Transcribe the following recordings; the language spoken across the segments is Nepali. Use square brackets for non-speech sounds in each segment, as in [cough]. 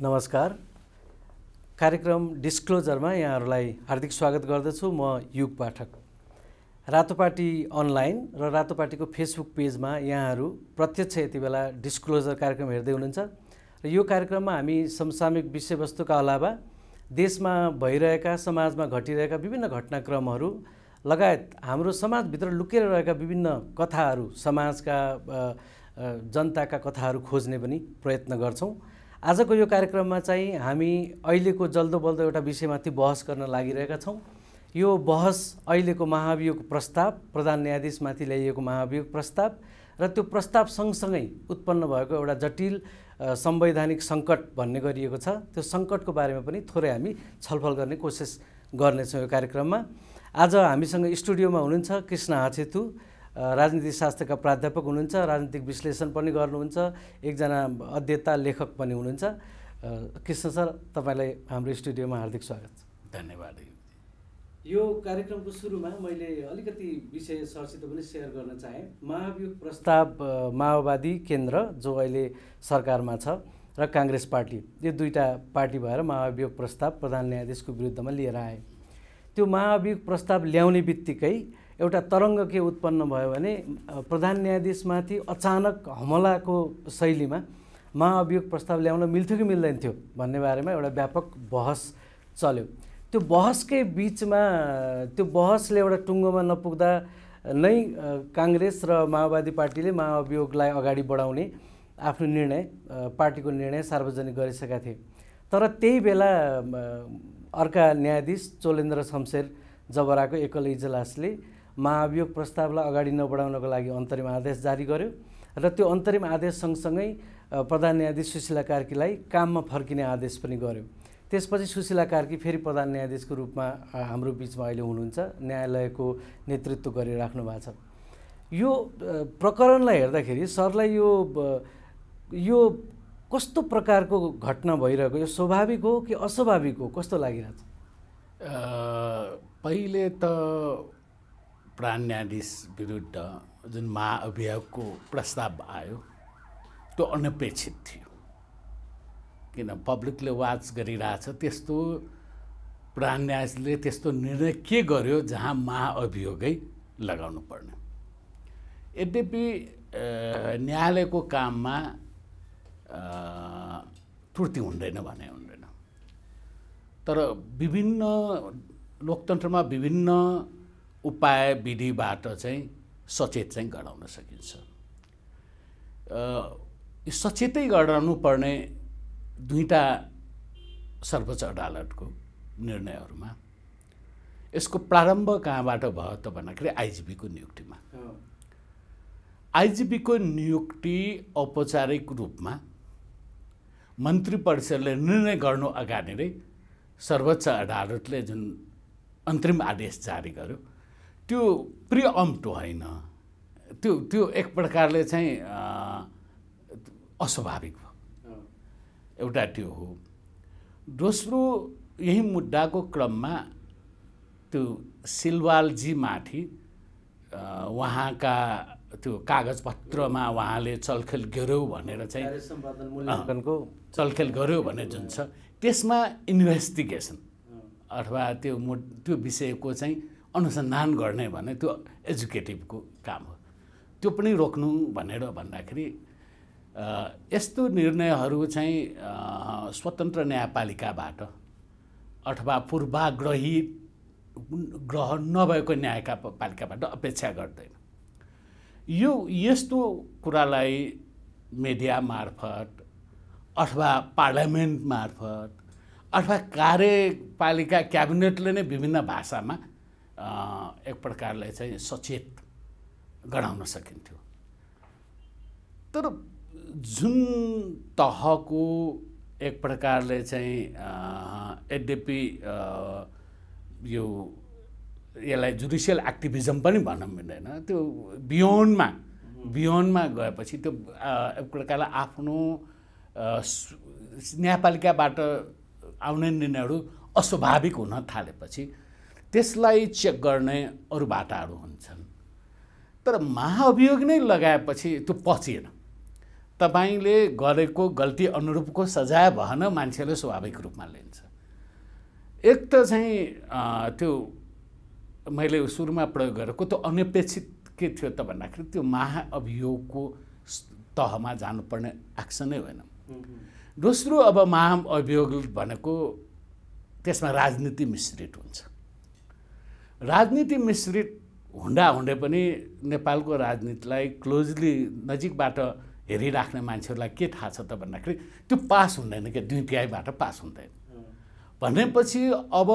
नमस्कार। कार्यक्रम डिस्क्लोजरमा यहाँहरूलाई हार्दिक स्वागत गर्दछु। म युग पाठक। रातोपाटी अनलाइन र रातोपाटीको फेसबुक पेजमा यहाँहरू प्रत्यक्ष यति बेला डिस्क्लोजर कार्यक्रम हेर्दै हुनुहुन्छ। र यो कार्यक्रममा हामी समसामयिक विषयवस्तुका अलावा देशमा भइरहेका समाजमा घटिरहेका विभिन्न घटनाक्रमहरू लगायत हाम्रो समाजभित्र लुकेर रहेका विभिन्न कथाहरू समाजका जनताका कथाहरू खोज्ने पनि प्रयत्न गर्छौँ। आजको यो कार्यक्रममा चाहिँ हामी अहिलेको जल्दो बल्दो एउटा विषयमाथि बहस गर्न लागिरहेका छौँ। यो बहस अहिलेको महाभियोग प्रस्ताव प्रधान न्यायाधीशमाथि ल्याइएको महाभियोग प्रस्ताव र त्यो प्रस्ताव सँगसँगै उत्पन्न भएको एउटा जटिल संवैधानिक सङ्कट भन्ने गरिएको छ। त्यो सङ्कटको बारेमा पनि थोरै हामी छलफल गर्ने कोसिस गर्नेछौँ यो कार्यक्रममा। आज हामीसँग स्टुडियोमा हुनुहुन्छ कृष्ण हाछेतु। राजनीति शास्त्रका प्राध्यापक हुनुहुन्छ राजनीतिक विश्लेषण पनि गर्नुहुन्छ एकजना अध्येता लेखक पनि हुनुहुन्छ। कृष्ण सर तपाईँलाई हाम्रो स्टुडियोमा हार्दिक स्वागत। छ धन्यवाद यो कार्यक्रमको सुरुमा मैले अलिकति विषय सरसित पनि सेयर गर्न चाहेँ। महाभियोग प्रस्ताव माओवादी केन्द्र जो अहिले सरकारमा छ र काङ्ग्रेस पार्टी यो दुईवटा पार्टी भएर महाभियोग प्रस्ताव प्रधान न्यायाधीशको विरुद्धमा लिएर आए। त्यो महाभियोग प्रस्ताव ल्याउने बित्तिकै एउटा तरङ्ग के उत्पन्न भयो भने प्रधान न्यायाधीशमाथि अचानक हमलाको शैलीमा महाअभियोग प्रस्ताव ल्याउन मिल्थ्यो कि मिल्दैन थियो भन्ने बारेमा एउटा व्यापक बहस चल्यो। त्यो बहसकै बिचमा त्यो बहसले एउटा टुङ्गोमा नपुग्दा नै काङ्ग्रेस र माओवादी पार्टीले महाअभियोगलाई अगाडि बढाउने आफ्नो निर्णय पार्टीको निर्णय सार्वजनिक गरिसकेका थिए। तर त्यही बेला अर्का न्यायाधीश चोलेन्द्र शमशेर जबराको एकल इजलासले महाभियोग प्रस्तावलाई अगाडि नबढाउनको लागि अन्तरिम आदेश जारी गर्यो र त्यो अन्तरिम आदेश सँगसँगै प्रधान न्यायाधीश सुशीला कार्कीलाई काममा फर्किने आदेश पनि गर्यो। त्यसपछि सुशीला कार्की फेरि प्रधान न्यायाधीशको रूपमा हाम्रो बिचमा अहिले हुनुहुन्छ न्यायालयको नेतृत्व गरिराख्नु भएको छ। यो प्रकरणलाई हेर्दाखेरि सरलाई यो यो कस्तो प्रकारको घटना भइरहेको यो स्वाभाविक हो कि अस्वाभाविक हो? कस्तो लागिरहेछ? पहिले त प्राण न्यायाधीश विरुद्ध जुन महाअभियोगको प्रस्ताव आयो त्यो अनपेक्षित थियो। किन पब्लिकले वाच गरिरहेछ त्यस्तो प्राण न्यायाधीशले त्यस्तो निर्णय के गर्यो जहाँ महाअभियोगै लगाउनु पर्ने? यद्यपि न्यायालयको काममा त्रुटि हुँदैन भने हुँदैन। तर विभिन्न लोकतन्त्रमा विभिन्न उपाय विधिबाट चाहिँ सचेत चाहिँ गराउन सकिन्छ। सचेतै गराउनु पर्ने दुईवटा सर्वोच्च अदालतको निर्णयहरूमा यसको प्रारम्भ कहाँबाट भयो त भन्दाखेरि आइजिपीको नियुक्तिमा। आइजिपीको नियुक्ति औपचारिक रूपमा मन्त्री परिषदले निर्णय गर्नु अगाडि नै सर्वोच्च अदालतले जुन अन्तरिम आदेश जारी गर्यो त्यो प्रिअम्प्ट होइन। त्यो त्यो एक प्रकारले चाहिँ अस्वाभाविक भयो एउटा त्यो हो। दोस्रो यही मुद्दाको क्रममा त्यो सिलवालजीमाथि उहाँका त्यो कागजपत्रमा उहाँले चलखेल गर्यो भनेर चाहिँ चलखेल गर्यो भने जुन छ त्यसमा इन्भेस्टिगेसन। अथवा त्यो मु त्यो विषयको चाहिँ अनुसन्धान गर्ने भने त्यो एजुकेटिभको काम हो। त्यो पनि रोक्नु भनेर भन्दाखेरि यस्तो निर्णयहरू चाहिँ स्वतन्त्र न्यायपालिकाबाट अथवा पूर्वाग्रही ग्रह नभएको न्यायका पालिकाबाट अपेक्षा गर्दैन। यो यस्तो कुरालाई मिडिया मार्फत अथवा पार्लियामेन्ट मार्फत अथवा कार्यपालिका क्याबिनेटले नै विभिन्न भाषामा एक प्रकारले चाहिँ सचेत गराउन सकिन्थ्यो। तर जुन तहको एक प्रकारले चाहिँ यद्यपि यो यसलाई जुडिसियल एक्टिभिजम पनि भन्न मिल्दैन। त्यो बियोन्डमा बियोन्डमा गएपछि त्यो एक प्रकारले आफ्नो न्यायपालिकाबाट आउने निर्णयहरू अस्वाभाविक हुन थालेपछि त्यसलाई चेक गर्ने अरू बाटाहरू हुन्छन्। तर महाअभियोग नै लगाएपछि त्यो पचिएन। तपाईँले गरेको गल्ती अनुरूपको सजाय भएन मान्छेले स्वाभाविक रूपमा लिन्छ। एक त चाहिँ त्यो मैले सुरुमा प्रयोग गरेको त्यो अनपेक्षित के थियो त भन्दाखेरि त्यो महाअभियोगको तहमा जानुपर्ने एक्सनै होइन। दोस्रो अब महाअभियोग भनेको त्यसमा राजनीति मिश्रित हुन्छ। राजनीति मिश्रित हुँदा हुँदै पनि नेपालको राजनीतिलाई क्लोजली नजिकबाट हेरिराख्ने मान्छेहरूलाई के थाहा छ त भन्दाखेरि त्यो पास हुँदैन क्या दुई तिहाईबाट पास हुँदैन भनेपछि अब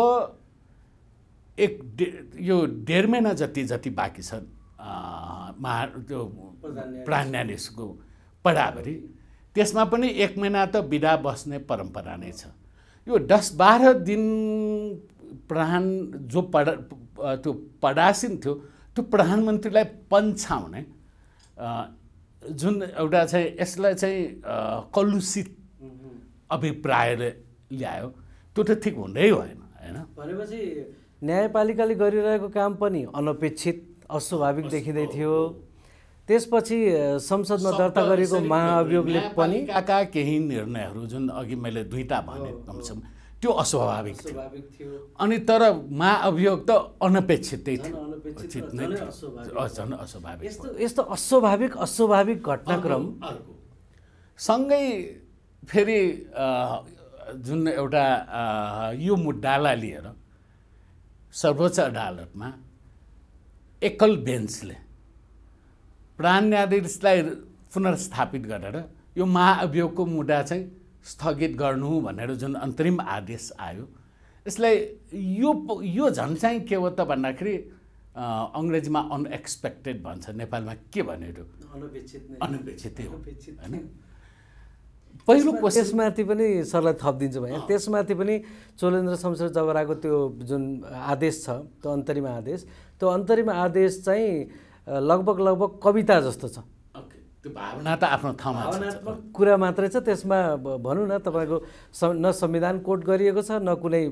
एक डे यो डेढ महिना जति जति बाँकी छ अँ, महा त्यो प्रधान न्यायाधीश। प्राण न्यायाधीशको पढाभरि त्यसमा पनि एक महिना त बिदा बस्ने परम्परा नै छ यो दस बाह्र दिन प्रधान जो पढा त्यो पढासीन थियो त्यो प्रधानमन्त्रीलाई पन्छाउने जुन एउटा चाहिँ यसलाई चाहिँ कलुषित अभिप्रायले ल्यायो त्यो त ठिक हुँदै भएन होइन? भनेपछि न्यायपालिकाले गरिरहेको काम पनि अनपेक्षित अस्वाभाविक देखिँदै थियो। त्यसपछि संसदमा दर्ता गरेको महाअभियोगले पनि केही निर्णयहरू जुन अघि मैले दुईवटा भने कमसेकम त्यो अस्वाभाविक थियो। अनि तर महाअभियोग त अनपेक्षितै थियो। झनै थियो। अस्वाभाविक। यस्तो अस्वाभाविक अस्वाभाविक घटनाक्रम सँगै फेरि जुन एउटा यो मुद्दालाई लिएर सर्वोच्च अदालतमा एकल बेन्चले प्राण न्यायाधीशलाई पुनर्स्थापित गरेर यो महाअभियोगको मुद्दा चाहिँ स्थगित गर्नु भनेर जुन अन्तरिम आदेश आयो यसलाई यो यो झन् चाहिँ के हो त भन्दाखेरि अङ्ग्रेजीमा अनएक्सपेक्टेड भन्छ नेपालमा के भन्यो त्यो? अनपेक्षित हो होइन? पहिलो त्यसमाथि पनि सरलाई थपिदिन्छु भने त्यसमाथि पनि चोलेन्द्र शमशेर जबराको त्यो जुन आदेश छ त्यो अन्तरिम आदेश त्यो अन्तरिम आदेश चाहिँ अ, लगभग लगभग कविता जस्तो छ। त्यो भावना त आफ्नो ठाउँमा भावनात्मक कुरा मात्रै छ। त्यसमा भनौँ न तपाईँको न संविधान कोट गरिएको छ न कुनै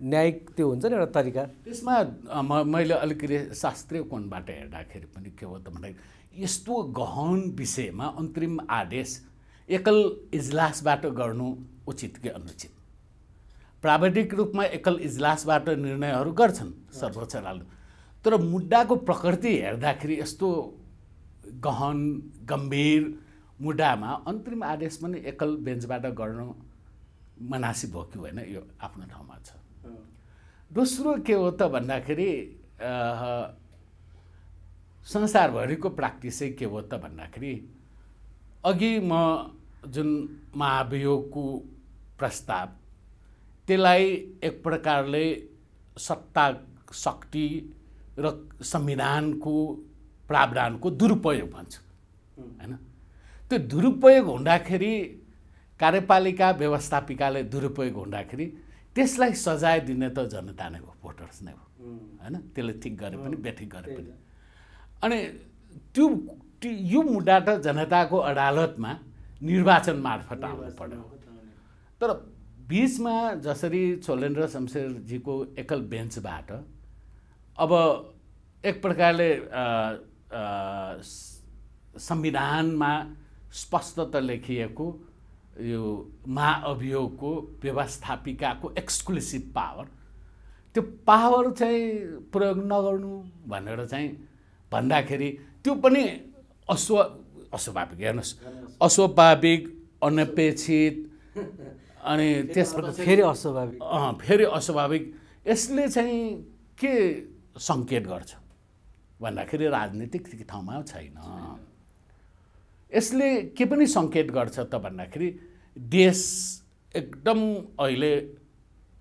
न्यायिक त्यो हुन्छ नि एउटा तरिका। त्यसमा म मैले अलिकति शास्त्रीय कोणबाट हेर्दाखेरि पनि के हो त भन्दाखेरि यस्तो गहन विषयमा अन्तरिम आदेश एकल इजलासबाट गर्नु उचित कि अनुचित? प्राविधिक रूपमा एकल इजलासबाट निर्णयहरू गर्छन् सर्वोच्च अदालत। तर मुद्दाको प्रकृति हेर्दाखेरि यस्तो गहन गम्भीर मुद्दामा अन्तरिम आदेश पनि एकल बेन्चबाट गर्नु मनासिब हो कि होइन? यो आफ्नो ठाउँमा छ। दोस्रो के हो त भन्दाखेरि संसारभरिको प्र्याक्टिसै के हो त भन्दाखेरि अघि म जुन महाभियोगको प्रस्ताव त्यसलाई एक प्रकारले सत्ता शक्ति र संविधानको प्रावधानको दुरुपयोग भन्छु। होइन? त्यो दुरुपयोग हुँदाखेरि कार्यपालिका व्यवस्थापिकाले दुरुपयोग हुँदाखेरि त्यसलाई सजाय दिने त जनता नै हो भोटर्स नै हो। होइन? त्यसले ठिक गरे पनि बेठिक गरे पनि। अनि त्यो यो मुद्दा त जनताको अदालतमा निर्वाचन मार्फत आउनु पर्यो। तर बिचमा जसरी चोलेन्द्र शमशेरजीको एकल बेन्चबाट अब एक प्रकारले संविधानमा स्पष्ट त लेखिएको यो महाअभियोगको व्यवस्थापिकाको एक्सक्लुसिभ पावर त्यो पावर चाहिँ प्रयोग नगर्नु भनेर चाहिँ भन्दाखेरि त्यो पनि अस्व अस्वाभाविक हेर्नुहोस् अस्वाभाविक अनपेक्षित अनि [laughs] त्यसबाट फेरि अस्वाभाविक अँ, फेरि अस्वाभाविक यसले चाहिँ के सङ्केत गर्छ? भन्दाखेरि राजनीतिक ठाउँमा छैन। यसले के पनि सङ्केत गर्छ त भन्दाखेरि देश एकदम अहिले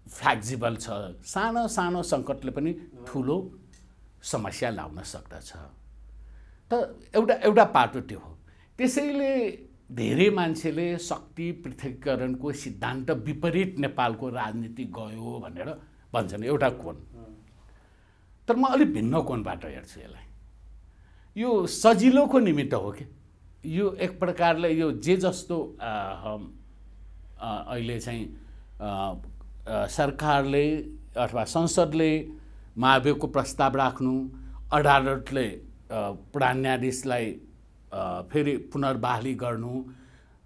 फ्लेक्जिबल छ। सानो सानो सङ्कटले पनि ठुलो समस्या लाउन सक्दछ। त एउटा एउटा पाटो त्यो हो। त्यसैले धेरै मान्छेले शक्ति पृथकीकरणको सिद्धान्त विपरीत नेपालको राजनीति गयो भनेर भन्छन्। एउटा कोण? तर म अलिक भिन्न कोणबाट हेर्छु यसलाई? यो सजिलोको निमित्त हो कि? यो एक प्रकारले यो जे जस्तो अहिले चाहिँ सरकारले अथवा संसदले महाभियोगको प्रस्ताव राख्नु अदालतले प्रधान न्यायाधीशलाई फेरि पुनर्बहाली गर्नु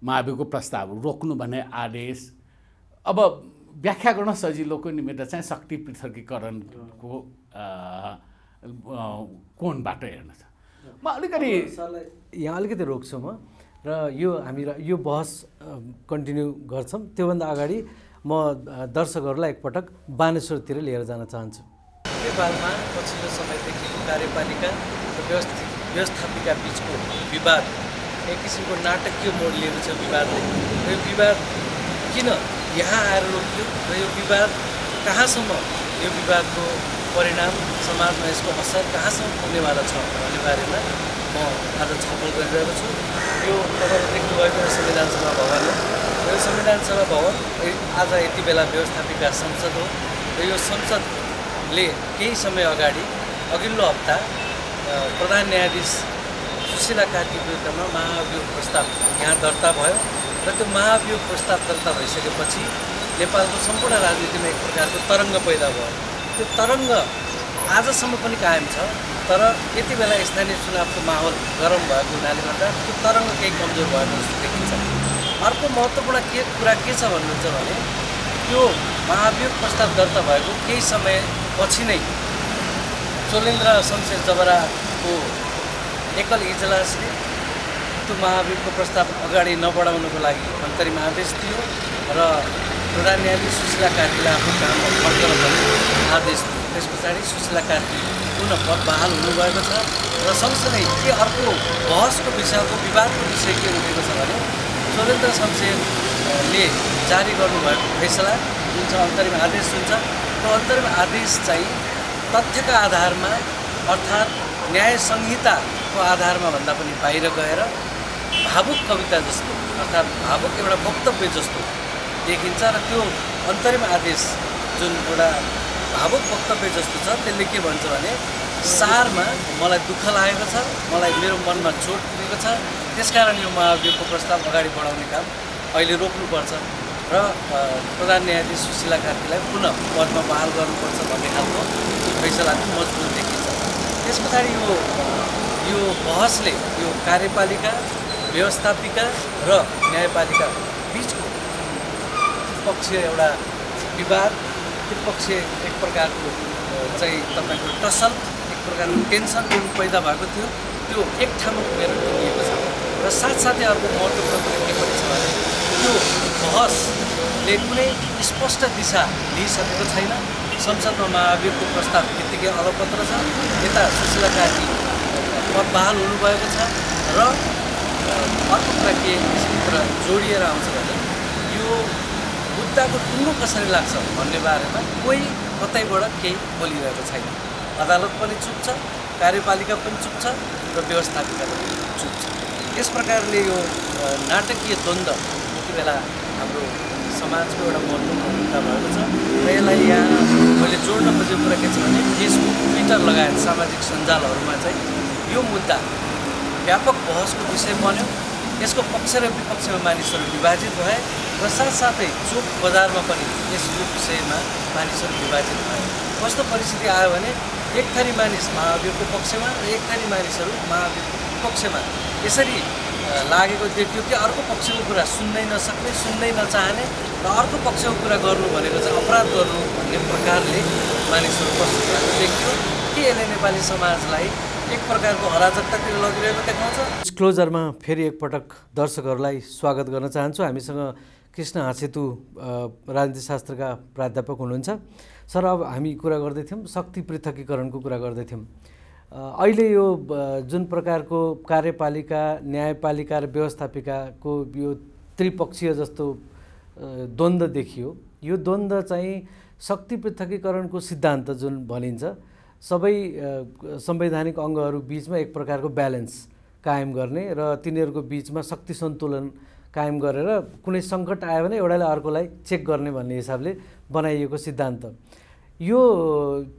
महाभियोगको प्रस्ताव रोक्नु भन्ने आदेश अब व्याख्या गर्न सजिलोको निमित्त चाहिँ शक्ति पृथकीकरणको कोणबाट हेर्न छ? म अलिकति सरलाई यहाँ अलिकति रोक्छु म। र यो हामी र- यो बहस कन्टिन्यू गर्छौँ। त्योभन्दा अगाडि म दर्शकहरूलाई एकपटक बानेश्वरतिर लिएर जान चाहन्छु। नेपालमा पछिल्लो समयदेखि कार्यपालिका र व्यवस्थित व्यवस्थापिका बिचको विवाद एक किसिमको नाटकीय मोड लिएको छ विवादले र यो विवाद किन यहाँ आएर रोकियो? र यो विवाद कहाँसम्म यो विवादको परिणाम समाजमा यसको असर कहाँसम्म पुग्नेवाला छ? भन्ने बारेमा म आज छलफल गरिरहेको छु। यो तपाईँले देख्नुभएको यो संविधान सभा भवन हो र यो संविधान सभा भवन आज यति बेला व्यवस्थापिका संसद हो र यो संसदले केही समय अगाडि अघिल्लो हप्ता प्रधान न्यायाधीश सुशीला कार्की विरुद्धमा महाभियोग प्रस्ताव यहाँ दर्ता भयो र त्यो महाभियोग प्रस्ताव दर्ता भइसकेपछि नेपालको सम्पूर्ण राजनीतिमा एक प्रकारको तरङ्ग पैदा भयो। त्यो तरङ्ग आजसम्म पनि कायम छ तर यति बेला स्थानीय चुनावको माहौल गरम भएको हुनाले गर्दा त्यो तरङ्ग केही कमजोर भएको जस्तो देखिन्छ। अर्को महत्त्वपूर्ण के कुरा के छ भन्नुहुन्छ भने त्यो महाभियोग प्रस्ताव दर्ता भएको केही समय पछि नै चोलेन्द्र शमशेर जबराको एकल इजलासले त्यो महाभियोगको प्रस्ताव अगाडि नबढाउनको लागि अन्तरिम आदेश दियो र प्रधान न्यायाधीश सुशीला कार्कीलाई आफ्नो काममा फर्केर पनि आदेश त्यस पछाडि सुशीला कार्की पुनः पद बहाल हुनुभएको छ र सँगसँगै के अर्को बहसको विषयको विवादको विषय के उठेको छ भने चोलेन्द्र शमशेरले जारी गर्नुभएको फैसला जुन छ अन्तरिम आदेश जुन छ त्यो अन्तरिम आदेश चाहिँ तथ्यका आधारमा अर्थात् न्याय संहिताको आधारमा भन्दा पनि बाहिर गएर भावुक कविता जस्तो अर्थात् भावुक एउटा वक्तव्य जस्तो देखिन्छ र त्यो अन्तरिम आदेश जुन एउटा भावुक वक्तव्य जस्तो छ। त्यसले के भन्छ भने सारमा मलाई दुःख लागेको छ मलाई मेरो मनमा चोट पुगेको छ त्यसकारण यो महाभियोगको प्रस्ताव अगाडि बढाउने काम अहिले रोक्नुपर्छ र प्रधान न्यायाधीश सुशीला कार्कीलाई पुनः पदमा बहाल गर्नुपर्छ भन्ने खालको फैसला पनि मजबुत देखिन्छ। त्यस पछाडि यो यो बहसले यो कार्यपालिका व्यवस्थापिका र न्यायपालिका बिचको त्रिपक्षीय एउटा विवाद त्रिपक्षीय एक प्रकारको चाहिँ तपाईँको टसल एक प्रकारको टेन्सन जुन पैदा भएको थियो त्यो एक ठाउँमा पुगेर टुङ्गिएको छ। र साथसाथै अर्को महत्त्वपूर्ण कुरा के पनि छ भने त्यो बहसले कुनै स्पष्ट दिशा लिइसकेको छैन। संसदमा महाभियोगको प्रस्ताव यत्तिकै अलपत्र छ। यता सुशीला कार्की पद बहाल हुनुभएको छ र अर्को कुरा के यसभित्र जोडिएर आउँछ भने यो मुद्दाको टुङ्गो कसरी लाग्छ भन्ने बारेमा कोही कतैबाट केही बोलिरहेको छैन। अदालत पनि चुप छ कार्यपालिका पनि चुप छ र व्यवस्थापिका पनि चुप छ। यस प्रकारले यो नाटकीय द्वन्द्व यति बेला हाम्रो समाजको एउटा महत्त्वपूर्ण मुद्दा भएको छ र यसलाई यहाँ मैले जोड्न खोजेको कुरा के छ भने फेसबुक ट्विटर लगायत सामाजिक सञ्जालहरूमा चाहिँ यो मुद्दा व्यापक बहसको विषय बन्यो। यसको पक्ष र विपक्षमा मानिसहरू विभाजित भए र साथसाथै चोक बजारमा पनि यस यो विषयमा मानिसहरू विभाजित भए। कस्तो परिस्थिति आयो भने एक थरी मानिस महाभियोगको पक्षमा र एक थरी मानिसहरू महाभियोगको विपक्षमा यसरी लागेको देखियो कि अर्को पक्षको कुरा सुन्नै नसक्ने सुन्नै नचाहने र अर्को पक्षको कुरा गर्नु भनेको चाहिँ अपराध गर्नु भन्ने प्रकारले मानिसहरू प्रस्तुत भएको देखियो। के यसले नेपाली समाजलाई एक प्रकारको अराजकतातिर लगिरहेको देखाउँछ? क्लोजरमा फेरि एकपटक दर्शकहरूलाई स्वागत गर्न चाहन्छु। हामीसँग कृष्ण हाँसेतु राजनीतिशास्त्रका प्राध्यापक हुनुहुन्छ। सर अब हामी कुरा गर्दैथ्यौँ शक्ति पृथकीकरणको कुरा गर्दैथ्यौँ। अहिले यो जुन प्रकारको कार्यपालिका न्यायपालिका र व्यवस्थापिकाको यो त्रिपक्षीय जस्तो द्वन्द्व देखियो यो द्वन्द्व चाहिँ शक्ति पृथकीकरणको सिद्धान्त जुन भनिन्छ सबै संवैधानिक अङ्गहरू बिचमा एक प्रकारको ब्यालेन्स कायम गर्ने र तिनीहरूको बिचमा शक्ति सन्तुलन कायम गरेर कुनै सङ्कट आयो भने एउटाले अर्कोलाई चेक गर्ने भन्ने हिसाबले बनाइएको सिद्धान्त यो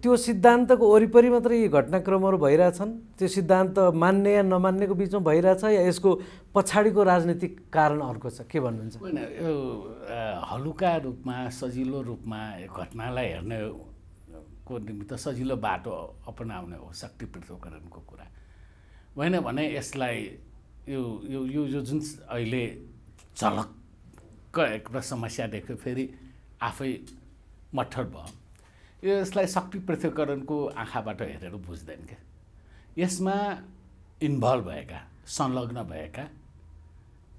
त्यो सिद्धान्तको वरिपरि मात्रै यी घटनाक्रमहरू भइरहेछन्। त्यो सिद्धान्त मान्ने या नमान्नेको बिचमा भइरहेछ या यसको पछाडिको राजनीतिक कारण अर्को छ? के भन्नुहुन्छ? होइन यो हलुका रूपमा सजिलो रूपमा घटनालाई हेर्ने को निमित्त सजिलो बाटो अपनाउने हो शक्ति पृथकरणको कुरा। होइन भने यसलाई यो यो यो जुन अहिले झलक्क एउटा समस्या देख्यो फेरि आफै मट्ठर भयो। यसलाई शक्ति पृथ्वीकरणको आँखाबाट हेरेर बुझ्दैन क्या। यसमा इन्भल्भ भएका संलग्न भएका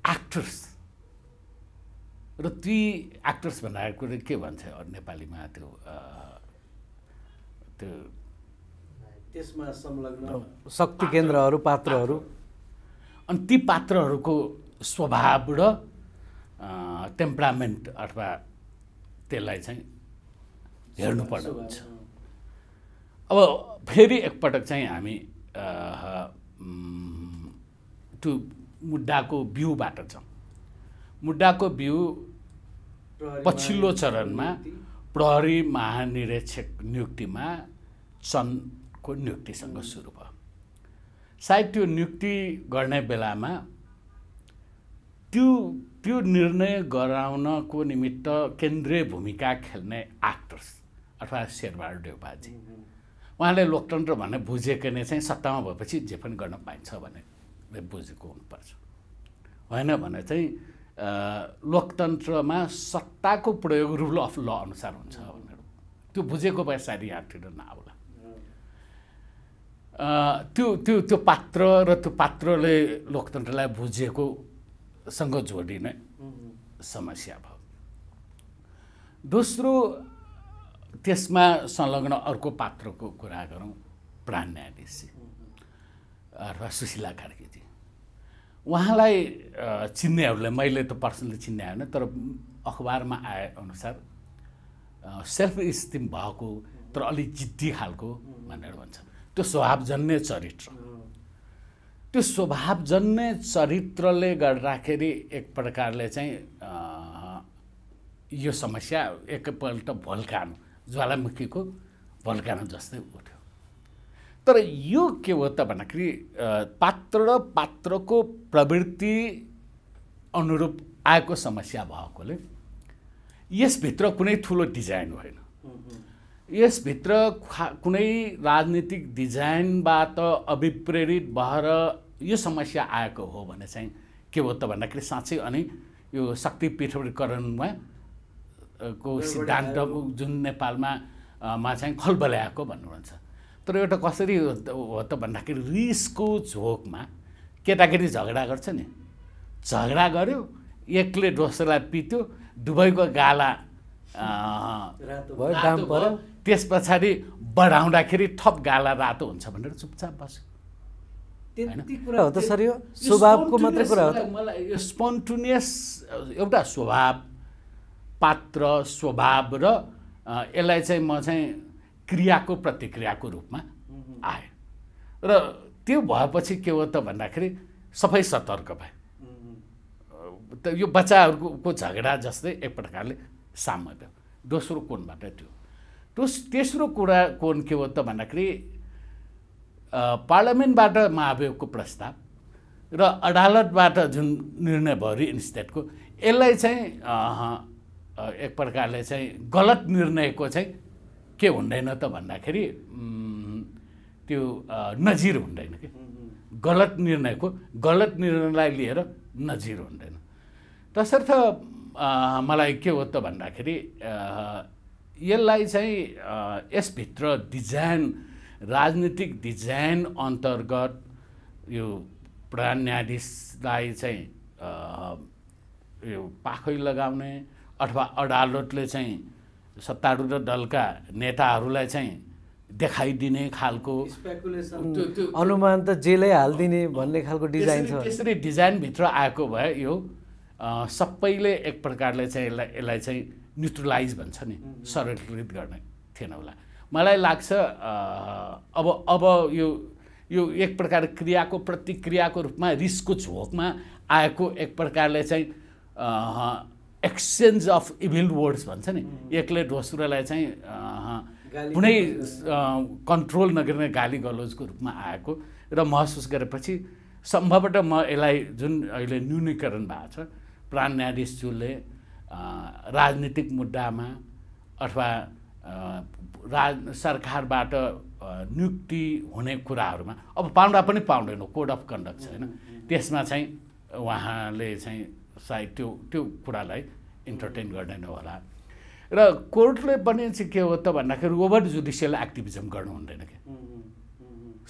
एक्टर्स र ती एक्टर्स कुरो के भन्छ नेपालीमा त्यो त्यो त्यसमा संलग्न शक्ति केन्द्रहरू पात्रहरू। अनि ती पात्रहरूको स्वभाव र टेम्परामेन्ट अथवा त्यसलाई चाहिँ हेर्नुपर्ने हुन्छ अब फेरि एकपटक चाहिँ हामी त्यो मुद्दाको बिउबाट छौँ। मुद्दाको बिउ पछिल्लो चरणमा प्रहरी महानिरीक्षक नियुक्तिमा चनको नियुक्तिसँग सुरु भयो। सायद त्यो नियुक्ति गर्ने बेलामा त्यो त्यो निर्णय गराउनको निमित्त केन्द्रीय भूमिका खेल्ने एक्टर्स अथवा शेरबहादुर देउपाजी उहाँले लोकतन्त्र भन्ने बुझेको नै चाहिँ सत्तामा भएपछि जे पनि गर्न पाइन्छ भने बुझेको हुनुपर्छ। होइन भने चाहिँ लोकतन्त्रमा सत्ताको प्रयोग रुल अफ ल अनुसार हुन्छ भनेर। त्यो बुझेको भए सायद यहाँतिर नआउला त्यो त्यो त्यो पात्र र त्यो पात्रले लोकतन्त्रलाई बुझेकोसँग जोडिने समस्या भयो। दोस्रो त्यसमा संलग्न अर्को पात्रको कुरा गरौँ प्राण न्यायाधीशजी अथवा सुशीला कार्कीजी उहाँलाई चिन्नेहरूले मैले त पर्सनली चिन्ने होइन तर अखबारमा आए अनुसार सेल्फ स्टिम भएको तर अलिक जिद्दी खालको भनेर भन्छ त्यो स्वभावजन्य चरित्र। त्यो स्वभावजन्य चरित्रले गर्दाखेरि एक प्रकारले चाहिँ यो समस्या एकपल्ट भल्कानु ज्वालामुखीको भल्कानु जस्तै उठ्यो। तर यो के हो त भन्दाखेरि पात्र र पात्रको प्रवृत्ति अनुरूप आएको समस्या भएकोले यसभित्र कुनै ठुलो डिजाइन होइन। यसभित्र कुनै राजनीतिक डिजाइनबाट अभिप्रेरित भएर यो समस्या आएको हो भने चाहिँ के हो त भन्दाखेरि साँच्चै अनि यो शक्ति पृथ्वीकरणमा को सिद्धान्त जुन नेपालमा मा चाहिँ खलबल्याएको भन्नुहुन्छ। तर एउटा कसरी हो त भन्दाखेरि रिसको झोकमा केटाकेटी झगडा गर्छ नि। झगडा गऱ्यो एकले दोस्रोलाई पित्यो दुबईको गाला त्यस पछाडि बढाउँदाखेरि थप गाला रातो हुन्छ भनेर चुपचाप बस्यो। कुरा हो त सर यो स्वभावको मात्रै कुरा हो मलाई यो स्पोन्टुनियस एउटा स्वभाव पात्र स्वभाव र यसलाई चाहिँ म चाहिँ क्रियाको प्रतिक्रियाको रूपमा आएँ। र त्यो भएपछि के हो त भन्दाखेरि सबै सतर्क भए। त यो बच्चाहरूको झगडा जस्तै एक प्रकारले साम्य दोस्रो कोणबाट त्यो? दोस तेस्रो कुरा कोण के हो त भन्दाखेरि पार्लियामेन्टबाट महाभियोगको प्रस्ताव र अदालतबाट जुन निर्णय भयो रिइन्स्टेटको यसलाई चाहिँ एक प्रकारले चाहिँ गलत निर्णयको चाहिँ के हुँदैन त भन्दाखेरि त्यो नजिर हुँदैन कि? गलत निर्णयको गलत निर्णयलाई लिएर नजिर हुँदैन। तसर्थ मलाई के हो त भन्दाखेरि यसलाई चाहिँ यसभित्र डिजाइन राजनीतिक डिजाइन अन्तर्गत यो प्रधान न्यायाधीशलाई चाहिँ यो पाखै लगाउने अथवा अदालतले चाहिँ सत्तारूढ दलका नेताहरूलाई चाहिँ देखाइदिने खालको अनुमान त जेलै हालिदिने भन्ने खालको डिजाइन छ। त्यसरी डिजाइनभित्र आएको भए यो सबैले एक प्रकारले चाहिँ यसलाई यसलाई चाहिँ न्युट्रलाइज भन्छ नि सरलीकृत गर्ने थिएन होला। मलाई लाग्छ अब अब यो यो एक प्रकार क्रियाको प्रतिक्रियाको रूपमा रिसको झोकमा आएको एक प्रकारले चाहिँ एक्सचेन्ज अफ इभिल वर्ड्स भन्छ नि। एकले दोस्रोलाई चाहिँ कुनै कन्ट्रोल नगर्ने गाली गलोजको रूपमा आएको र महसुस गरेपछि सम्भवतः म यसलाई जुन अहिले न्यूनीकरण भएको छ प्राण न्यायाधीशज्यूले राजनीतिक मुद्दामा अथवा राज सरकारबाट नियुक्ति हुने कुराहरूमा अब पाउँदा पनि पाउँदैन कोड अफ कन्डक्ट छ होइन त्यसमा चाहिँ उहाँले चाहिँ सायद त्यो त्यो कुरालाई इन्टरटेन गर्दैन होला। र कोर्टले पनि चाहिँ के हो त भन्दाखेरि ओभर जुडिसियल एक्टिभिजम गर्नु हुँदैन क्या।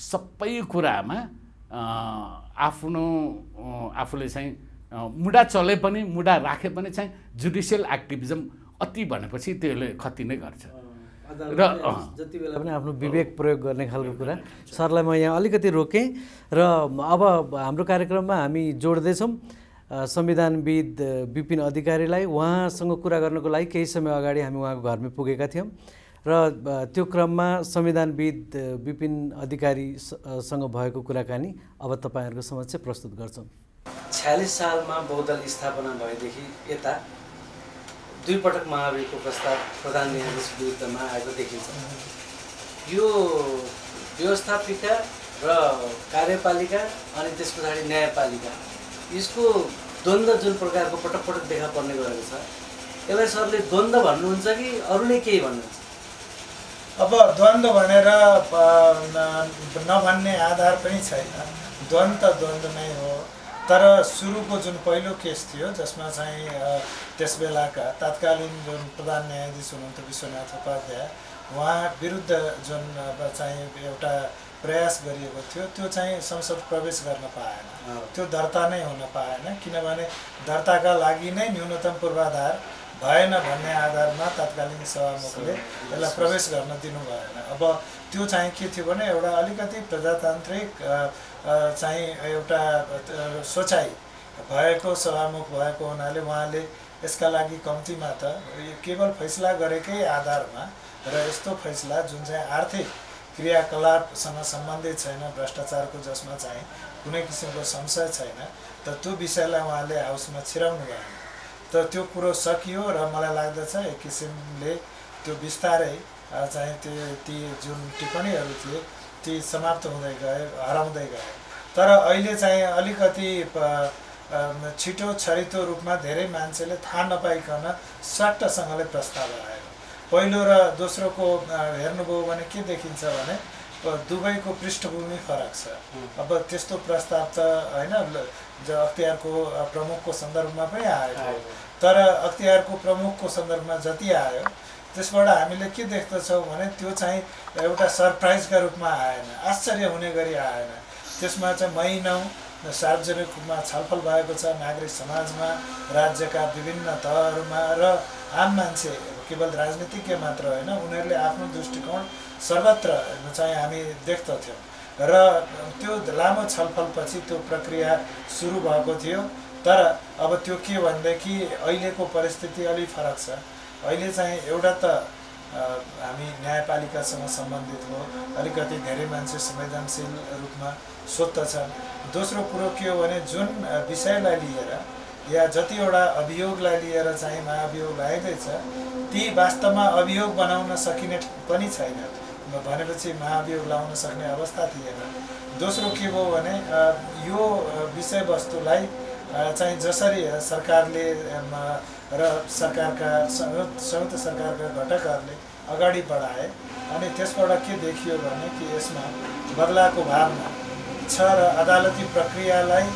सबै कुरामा आफ्नो आफूले चाहिँ मुडा चले पनि मुडा राखे पनि चाहिँ जुडिसियल एक्टिभिजम अति भनेपछि त्यसले खति नै गर्छ। र। जति बेला पनि आफ्नो विवेक प्रयोग गर्ने खालको कुरा। सरलाई म यहाँ अलिकति रोकेँ र अब हाम्रो कार्यक्रममा हामी जोड्दैछौँ संविधानविद विपिन अधिकारीलाई। उहाँसँग कुरा गर्नको लागि केही समय अगाडि हामी उहाँको घरमै पुगेका थियौँ र त्यो क्रममा संविधानविद विपिन अधिकारीसँग भएको कुराकानी अब तपाईँहरूको समक्ष प्रस्तुत गर्छौँ। छ्यालिस सालमा बहुदल स्थापना भएदेखि यता दुई पटक महाभियोगको प्रस्ताव प्रधान न्यायाधीश विरुद्धमा आएको देखिन्छ। यो व्यवस्थापिका र कार्यपालिका अनि त्यस पछाडि न्यायपालिका यसको द्वन्द्व जुन प्रकारको पटक पटक देखा पर्ने गरेको छ यसलाई सरले द्वन्द्व भन्नुहुन्छ कि अरूले केही भन्नुहुन्छ? अब द्वन्द्व भनेर न- नभन्ने आधार पनि छैन। द्वन्द्व द्वन्द्व नै हो। तर सुरुको जुन पहिलो केस थियो जसमा चाहिँ अ, त्यस बेलाका तत्कालीन जुन प्रधान न्यायाधीश हुनुहुन्थ्यो विश्वनाथ उपाध्याय उहाँ विरुद्ध जुन चाहिँ एउटा प्रयास गरिएको थियो त्यो चाहिँ संसद प्रवेश गर्न पाएन। त्यो दर्ता नै हुन पाएन किनभने दर्ताका लागि नै न्यूनतम पूर्वाधार भएन भन्ने आधारमा तत्कालीन सभामुखले यसलाई प्रवेश गर्न दिनु भएन अब त्यो चाहिँ के थियो भने एउटा अलिकति प्रजातान्त्रिक चाहिँ एउटा सोचाइ भएको सभामुख भएको हुनाले उहाँले यसका लागि कम्तीमा त केवल फैसला गरेकै आधारमा र यस्तो फैसला जुन चाहिँ आर्थिक क्रियाकलापसँग सम्बन्धित छैन भ्रष्टाचारको जसमा चाहिँ कुनै किसिमको संशय छैन त त्यो विषयलाई उहाँले हाउसमा छिराउनु भएन त त्यो कुरो सकियो र मलाई लाग्दछ एक किसिमले त्यो बिस्तारै चाहिँ त्यो ती जुन टिप्पणीहरू थिए ती समाप्त हुँदै गए हराउँदै गए तर अहिले चाहिँ अलिकति छिटो छरितो रूपमा धेरै मान्छेले थाहा नपाइकन सट्टसँगले प्रस्ताव आयो पहिलो र दोस्रोको हेर्नुभयो भने के देखिन्छ भने दुवैको पृष्ठभूमि फरक छ अब त्यस्तो प्रस्ताव त होइन अख्तियारको प्रमुखको सन्दर्भमा पनि। आएको। तर अख्तियारको प्रमुखको सन्दर्भमा जति आयो त्यसबाट हामीले के देख्दछौँ भने त्यो चाहिँ एउटा सरप्राइजका रूपमा आएन आश्चर्य हुने गरी आएन। त्यसमा चाहिँ महिनौँ सार्वजनिक रूपमा छलफल भएको छ नागरिक समाजमा राज्यका विभिन्न तहहरूमा र आम मान्छे केवल राजनीतिज्ञ मात्र होइन उनीहरूले आफ्नो दृष्टिकोण सर्वत्र चाहिँ हामी देख्दथ्यौँ। र त्यो लामो छलफलपछि त्यो प्रक्रिया सुरु भएको थियो। तर अब त्यो के भनेदेखि अहिलेको परिस्थिति अलिक फरक छ। अहिले चाहिँ एउटा त हामी न्यायपालिकासँग सम्बन्धित हो। अलिकति धेरै मान्छे संवेदनशील रूपमा सोध्दछन् दोस्रो कुरो के हो भने जुन विषयलाई लिएर या जतिवटा अभियोगलाई लिएर चाहिँ महाभियोग लागेकै छ ती वास्तवमा अभियोग बनाउन सकिने पनि छैन। भनेपछि महाभियोग लाउन सक्ने अवस्था थिएन। दोस्रो के भयो भने यो विषयवस्तुलाई चाहिँ जसरी सरकारले र सरकारका संयुक्त सरकारका घटकहरूले अगाडि बढाए अनि त्यसबाट के देखियो भने कि यसमा बदलाको भावना छ र अदालती प्रक्रियालाई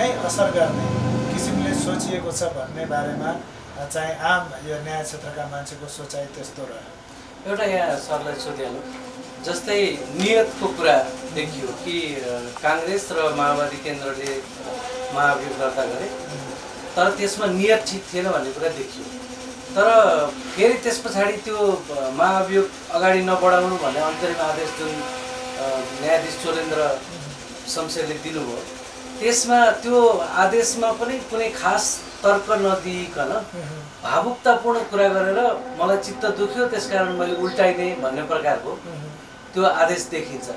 नै असर गर्ने किसिमले सोचिएको छ भन्ने बारेमा चाहिँ आम यो न्याय क्षेत्रका मान्छेको सोचाइ त्यस्तो रह्यो। एउटा यहाँ सरलाई सोधिहालौँ। जस्तै नियतको कुरा देखियो कि काङ्ग्रेस र माओवादी केन्द्रले महाभियोग दर्ता गरे। तर त्यसमा नियत ठिक थिएन भन्ने कुरा देखियो। तर फेरि त्यस पछाडि त्यो महाभियोग अगाडि नबढाउनु भन्ने अन्तरिम आदेश जुन न्यायाधीश चोलेन्द्र शमशेरले दिनुभयो त्यसमा त्यो आदेशमा पनि कुनै खास तर्क नदिइकन भावुकतापूर्ण कुरा गरेर मलाई चित्त दुख्यो त्यसकारण मैले उल्टाइदिएँ भन्ने प्रकारको। त्यो आदेश देखिन्छ।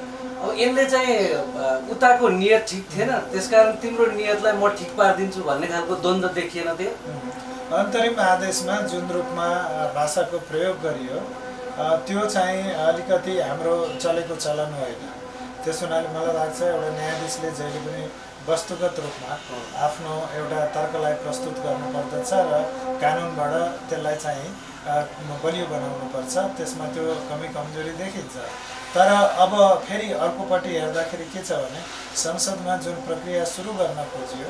अब यसले चाहिँ उताको नियत ठिक थिएन। त्यसकारण तिम्रो नियतलाई म ठिक पारिदिन्छु भन्ने खालको द्वन्द्व देखिएन त्यो। अन्तरिम आदेशमा जुन रूपमा भाषाको प्रयोग गरियो त्यो चाहिँ अलिकति हाम्रो चलेको चलन होइन। त्यस हुनाले मलाई लाग्छ एउटा न्यायाधीशले जहिले पनि वस्तुगत रूपमा आफ्नो एउटा तर्कलाई प्रस्तुत गर्नुपर्दछ र कानुनबाट त्यसलाई चाहिँ बलियो बनाउनुपर्छ त्यसमा त्यो कमी कमजोरी देखिन्छ। तर अब फेरि अर्कोपट्टि हेर्दाखेरि के छ भने संसदमा जुन प्रक्रिया सुरु गर्न खोजियो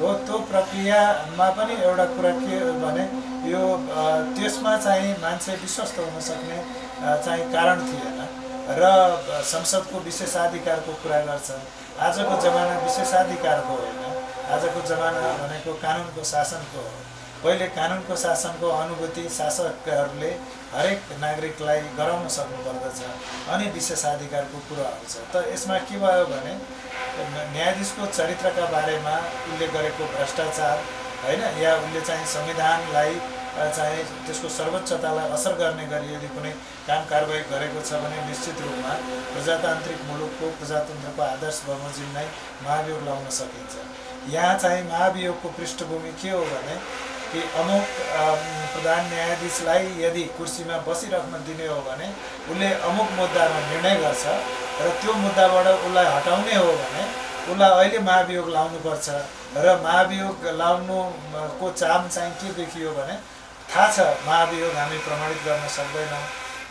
हो त्यो प्रक्रियामा पनि एउटा कुरा के भने यो त्यसमा चाहिँ मान्छे विश्वस्त हुन सक्ने चाहिँ कारण थिएन। र संसदको विशेषाधिकारको कुरा गर्छ आजको जमाना विशेषाधिकारको होइन। आजको जमाना भनेको कानुनको शासनको हो। पहिले कानुनको शासनको अनुभूति शासकहरूले हरेक नागरिकलाई गराउन सक्नुपर्दछ अनि विशेषाधिकारको कुरो आउँछ। त यसमा के भयो भने न्यायाधीशको चरित्रका बारेमा उसले गरेको भ्रष्टाचार होइन या उसले चाहिँ संविधानलाई चाहिँ त्यसको सर्वोच्चतालाई असर गर्ने गरी यदि कुनै काम कारवाही गरेको छ भने निश्चित रूपमा प्रजातान्त्रिक मुलुकको प्रजातन्त्रको आदर्श बमोजिम नै महाभियोग लाउन सकिन्छ। यहाँ चाहिँ महाभियोगको पृष्ठभूमि के हो भने कि अमुक अम, प्रधान न्यायाधीशलाई यदि कुर्सीमा बसिराख्न दिने हो भने उसले अमुक मुद्दामा निर्णय गर्छ र त्यो मुद्दाबाट उसलाई हटाउने हो भने उसलाई अहिले महाभियोग लाउनुपर्छ र महाभियोग लाउनुको चाम चाहिँ के देखियो भने थाहा छ महाभियोग हामी प्रमाणित गर्न सक्दैनौँ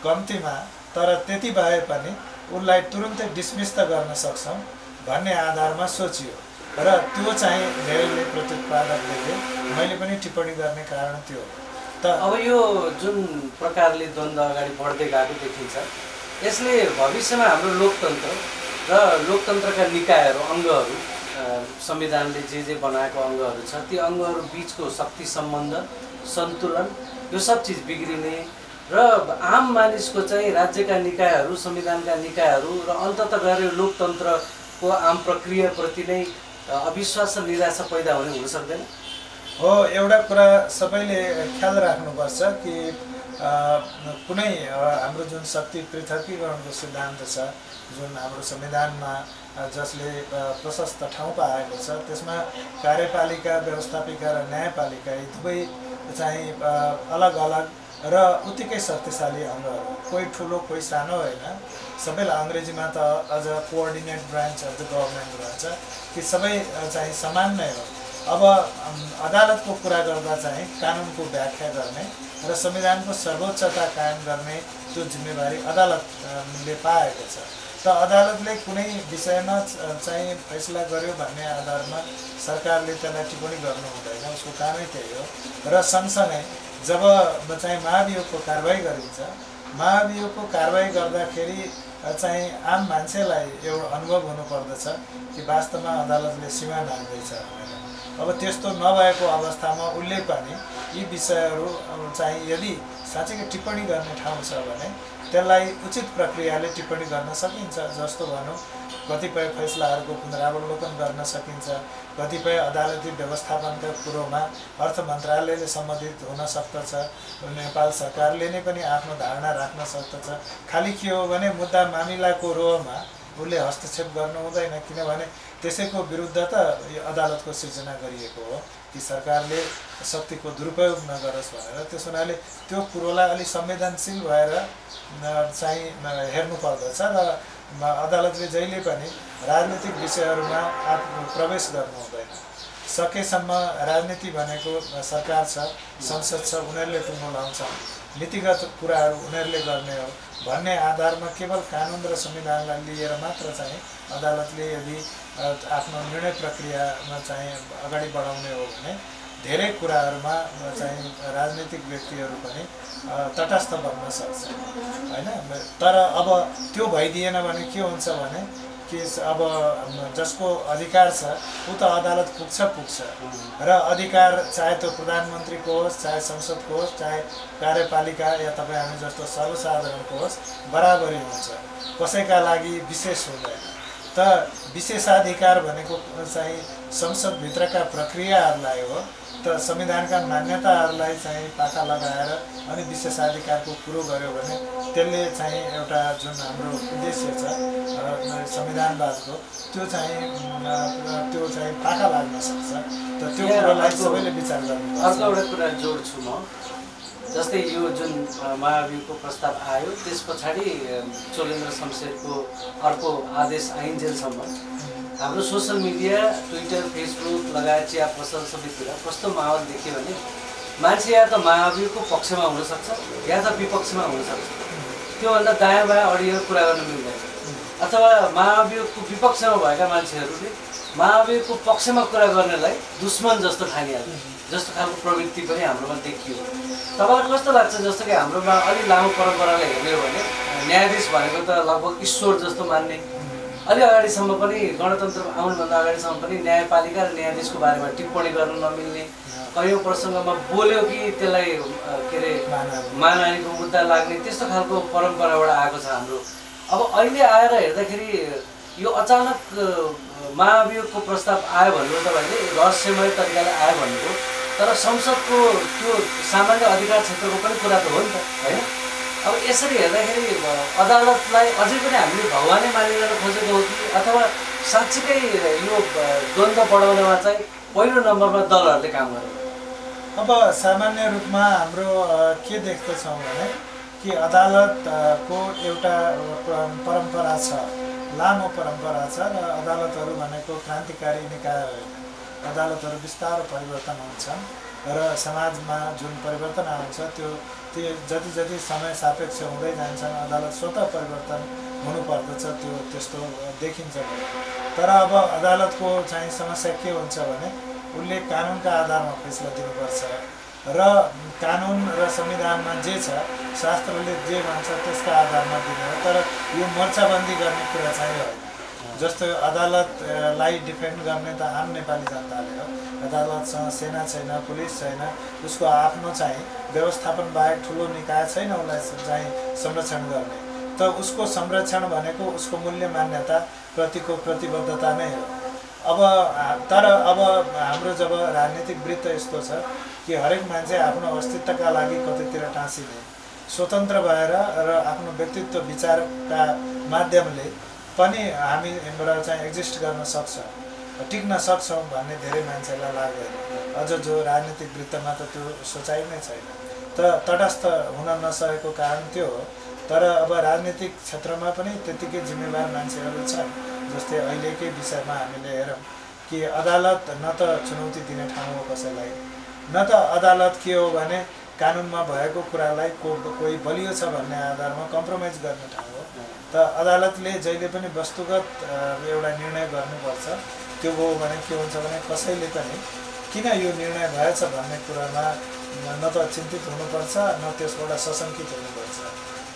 कम्तीमा तर त्यति भए पनि उसलाई तुरुन्तै डिसमिस त गर्न सक्छौँ भन्ने आधारमा सोचियो। र त्यो चाहिँ धेरैले प्रत्युत्पादक देखे। मैले पनि टिप्पणी गर्ने कारण त्यो त अब यो जुन प्रकारले द्वन्द्व अगाडि बढ्दै गएको देखिन्छ यसले भविष्यमा हाम्रो लोकतन्त्र र लोकतन्त्रका निकायहरू अङ्गहरू संविधानले जे जे बनाएको अङ्गहरू छ ती अङ्गहरू बिचको शक्ति सम्बन्ध सन्तुलन यो सब चिज बिग्रिने र आम मानिसको चाहिँ राज्यका निकायहरू संविधानका निकायहरू र अन्तत गएर लोकतन्त्रको आम प्रक्रियाप्रति नै अविश्वास र निराशा पैदा हुने हुन सक्दैन। हो एउटा कुरा सबैले ख्याल राख्नुपर्छ कि कुनै हाम्रो जुन शक्ति पृथकीकरणको सिद्धान्त छ जुन हाम्रो संविधानमा जसले प्रशस्त ठाउँ पाएको छ त्यसमा कार्यपालिका व्यवस्थापिका र न्यायपालिका यी दुवै चाहिँ अलग अलग र उत्तिकै शक्तिशाली अङ्गहरू। कोही ठुलो कोही सानो होइन। सबैलाई अङ्ग्रेजीमा त अझ coordinate branch of the government भन्छ कि सबै चाहिँ समान नै हो। अब अदालतको कुरा गर्दा चाहिँ कानुनको व्याख्या गर्ने र संविधानको सर्वोच्चता कायम गर्ने त्यो जिम्मेवारी अदालतले पाएको छ। त अदालतले कुनै विषयमा चाहिँ फैसला गर्यो भन्ने आधारमा सरकारले त्यसलाई टिप्पणी गर्नु हुँदैन उसको कामै त्यही हो। र सँगसँगै जब चाहिँ महाभियोगको कारवाही गरिन्छ महाभियोगको कारवाही गर्दाखेरि चाहिँ आम मान्छेलाई एउटा अनुभव हुनुपर्दछ कि वास्तवमा अदालतले सीमा नाग्दैछ भनेर। अब त्यस्तो नभएको अवस्थामा उसले पनि यी विषयहरू चाहिँ यदि साँच्चैकै टिप्पणी गर्ने ठाउँ छ भने त्यसलाई उचित प्रक्रियाले टिप्पणी गर्न सकिन्छ जस्तो भनौँ। कतिपय फैसलाहरूको पुनरावलोकन गर्न सकिन्छ। कतिपय अदालती व्यवस्थापनका कुरोमा अर्थ मन्त्रालयले सम्बन्धित हुन सक्दछ। नेपाल सरकारले नै पनि आफ्नो धारणा राख्न सक्दछ। खालि के हो भने मुद्दा मामिलाको रोहमा उसले हस्तक्षेप गर्नु हुँदैन किनभने त्यसैको विरुद्ध त यो अदालतको सिर्जना गरिएको हो कि सरकारले शक्तिको दुरुपयोग नगरोस् भनेर। त्यस हुनाले त्यो कुरोलाई अलिक संवेदनशील भएर चाहिँ हेर्नु पर्दछ र अदालतले जहिले पनि राजनीतिक विषयहरूमा प्रवेश गर्नु हुँदैन। सकेसम्म राजनीति भनेको सरकार छ संसद छ उनीहरूले टुङ्गो लाउँछन् नीतिगत कुराहरू उनीहरूले गर्ने हो भन्ने आधारमा केवल कानुन र संविधानलाई लिएर मात्र चाहिँ अदालतले यदि आफ्नो निर्णय प्रक्रियामा चाहिँ अगाडि बढाउने हो भने धेरै कुराहरूमा चाहिँ राजनीतिक व्यक्तिहरू पनि तटस्थ बन्न सक्छ होइन? तर अब त्यो भइदिएन भने के हुन्छ भने कि अब जसको अधिकार छ ऊ त अदालत पुग्छ पुग्छ। र अधिकार चाहे त्यो प्रधानमन्त्रीको होस् चाहे संसदको होस् चाहे कार्यपालिका या तपाईँ हामी जस्तो सर्वसाधारणको होस् बराबरी हुन्छ। कसैका लागि विशेष हुँदैन। त विशेषाधिकार भनेको चाहिँ संसदभित्रका प्रक्रियाहरूलाई हो। त संविधानका मान्यताहरूलाई चाहिँ पाखा लगाएर अनि विशेषाधिकारको कुरो गऱ्यो भने त्यसले चाहिँ एउटा जुन हाम्रो उद्देश्य छ संविधानवादको त्यो चाहिँ त्यो चाहिँ पाखा लाग्न सक्छ। त त्यो कुरोलाई अर्को- सबैले विचार अर्को गर्नुपर्छ एउटा कुरा जोड्छु म। जस्तै यो जुन महाभियोगको प्रस्ताव आयो त्यस पछाडि चोलेन्द्र शमशेरको अर्को आदेश आइन्जेलसम्म। हाम्रो सोसियल मिडिया ट्विटर फेसबुक लगायत चिया पसल सबैतिर कस्तो माहौल देखियो भने मान्छे या त महावीरको पक्षमा हुनसक्छ या त विपक्षमा हुनसक्छ त्योभन्दा दायाँ बायाँ अडिएर कुरा गर्न मिल्दैन। अथवा महावीरको विपक्षमा भएका मान्छेहरूले महावीरको पक्षमा कुरा गर्नेलाई दुश्मन जस्तो ठानिहाल्छ जस्तो खालको प्रवृत्ति पनि हाम्रोमा देखियो। तपाईँलाई कस्तो लाग्छ जस्तो कि हाम्रोमा अलिक लामो परम्परालाई हो भने न्यायाधीश भनेको त लगभग ईश्वर जस्तो मान्ने अलि अगाडिसम्म पनि गणतन्त्र आउनुभन्दा अगाडिसम्म पनि न्यायपालिका र न्यायाधीशको बारेमा टिप्पणी गर्न नमिल्ने कयौँ प्रसङ्गमा बोल्यो कि त्यसलाई के अरे मानहानिको मुद्दा लाग्ने त्यस्तो खालको परम्पराबाट आएको छ हाम्रो। अब अहिले आएर हेर्दाखेरि यो अचानक महाभियोगको प्रस्ताव आयो भन्नुभयो तपाईँले रहस्यमय तरिकाले आयो भन्नुभयो। तर संसदको त्यो सामान्य अधिकार क्षेत्रको पनि कुरा त हो नि त होइन? अब यसरी हेर्दाखेरि अदालतलाई अझै पनि हामीले भगवानै मानिरहन खोजेको हो कि अथवा साँच्चीकै यो द्वन्द्व बढाउनमा चाहिँ पहिलो नम्बरमा दलहरूले काम गरेको अब सामान्य रूपमा हाम्रो के देख्दछौँ भने कि अदालतको एउटा पर- परम्परा छ लामो परम्परा छ र अदालतहरू भनेको क्रान्तिकारी निकाय होइन अदालतहरू बिस्तारो परिवर्तन हुन्छन् र समाजमा जुन परिवर्तन आउँछ त्यो त्यो जति जति समय सापेक्ष हुँदै जान्छन् अदालत स्वतः परिवर्तन हुनुपर्दछ त्यो त्यस्तो देखिन्छ तर अब अदालतको चाहिँ समस्या के हुन्छ भने उसले कानुनका आधारमा फैसला दिनुपर्छ र कानुन र संविधानमा जे छ शास्त्रले जे भन्छ त्यसका आधारमा दिने तर यो मोर्चाबन्दी गर्ने कुरा चाहिँ होइन। जस्तो अदालतलाई डिफेन्ड गर्ने त आम नेपाली जनताले हो। अदालतसँग सेना छैन पुलिस छैन उसको आफ्नो चाहिँ व्यवस्थापन बाहेक ठुलो निकाय छैन उसलाई चाहिँ संरक्षण गर्ने। त उसको संरक्षण भनेको उसको मूल्य मान्यता प्रतिको प्रतिबद्धता नै हो। अब तर अब हाम्रो जब राजनीतिक वृत्त यस्तो छ कि हरेक मान्छे आफ्नो अस्तित्वका लागि कतैतिर टाँसिने स्वतन्त्र भएर र आफ्नो व्यक्तित्व विचारका माध्यमले पनि हामीबाट चाहिँ एक्जिस्ट गर्न सक्छ टिक्न सक्छौँ भन्ने धेरै मान्छेलाई लाग्दैन अझ जो राजनीतिक वृत्तमा त त्यो सोचाइ नै छैन। त तटस्थ हुन नसकेको कारण त्यो हो। तर अब राजनीतिक क्षेत्रमा पनि त्यतिकै जिम्मेवार मान्छेहरू छन् जस्तै अहिलेकै विषयमा हामीले हेरौँ कि अदालत न त चुनौती दिने ठाउँ हो कसैलाई। न त अदालत के हो भने कानुनमा भएको कुरालाई को कोही बलियो छ भन्ने आधारमा कम्प्रोमाइज गर्ने ठाउँ हो। त अदालतले जहिले पनि वस्तुगत एउटा निर्णय गर्नुपर्छ। त्यो हो भने के हुन्छ भने कसैले पनि किन यो निर्णय भएछ भन्ने कुरामा न त चिन्तित हुनुपर्छ न त्यसबाट सशङ्कित हुनुपर्छ।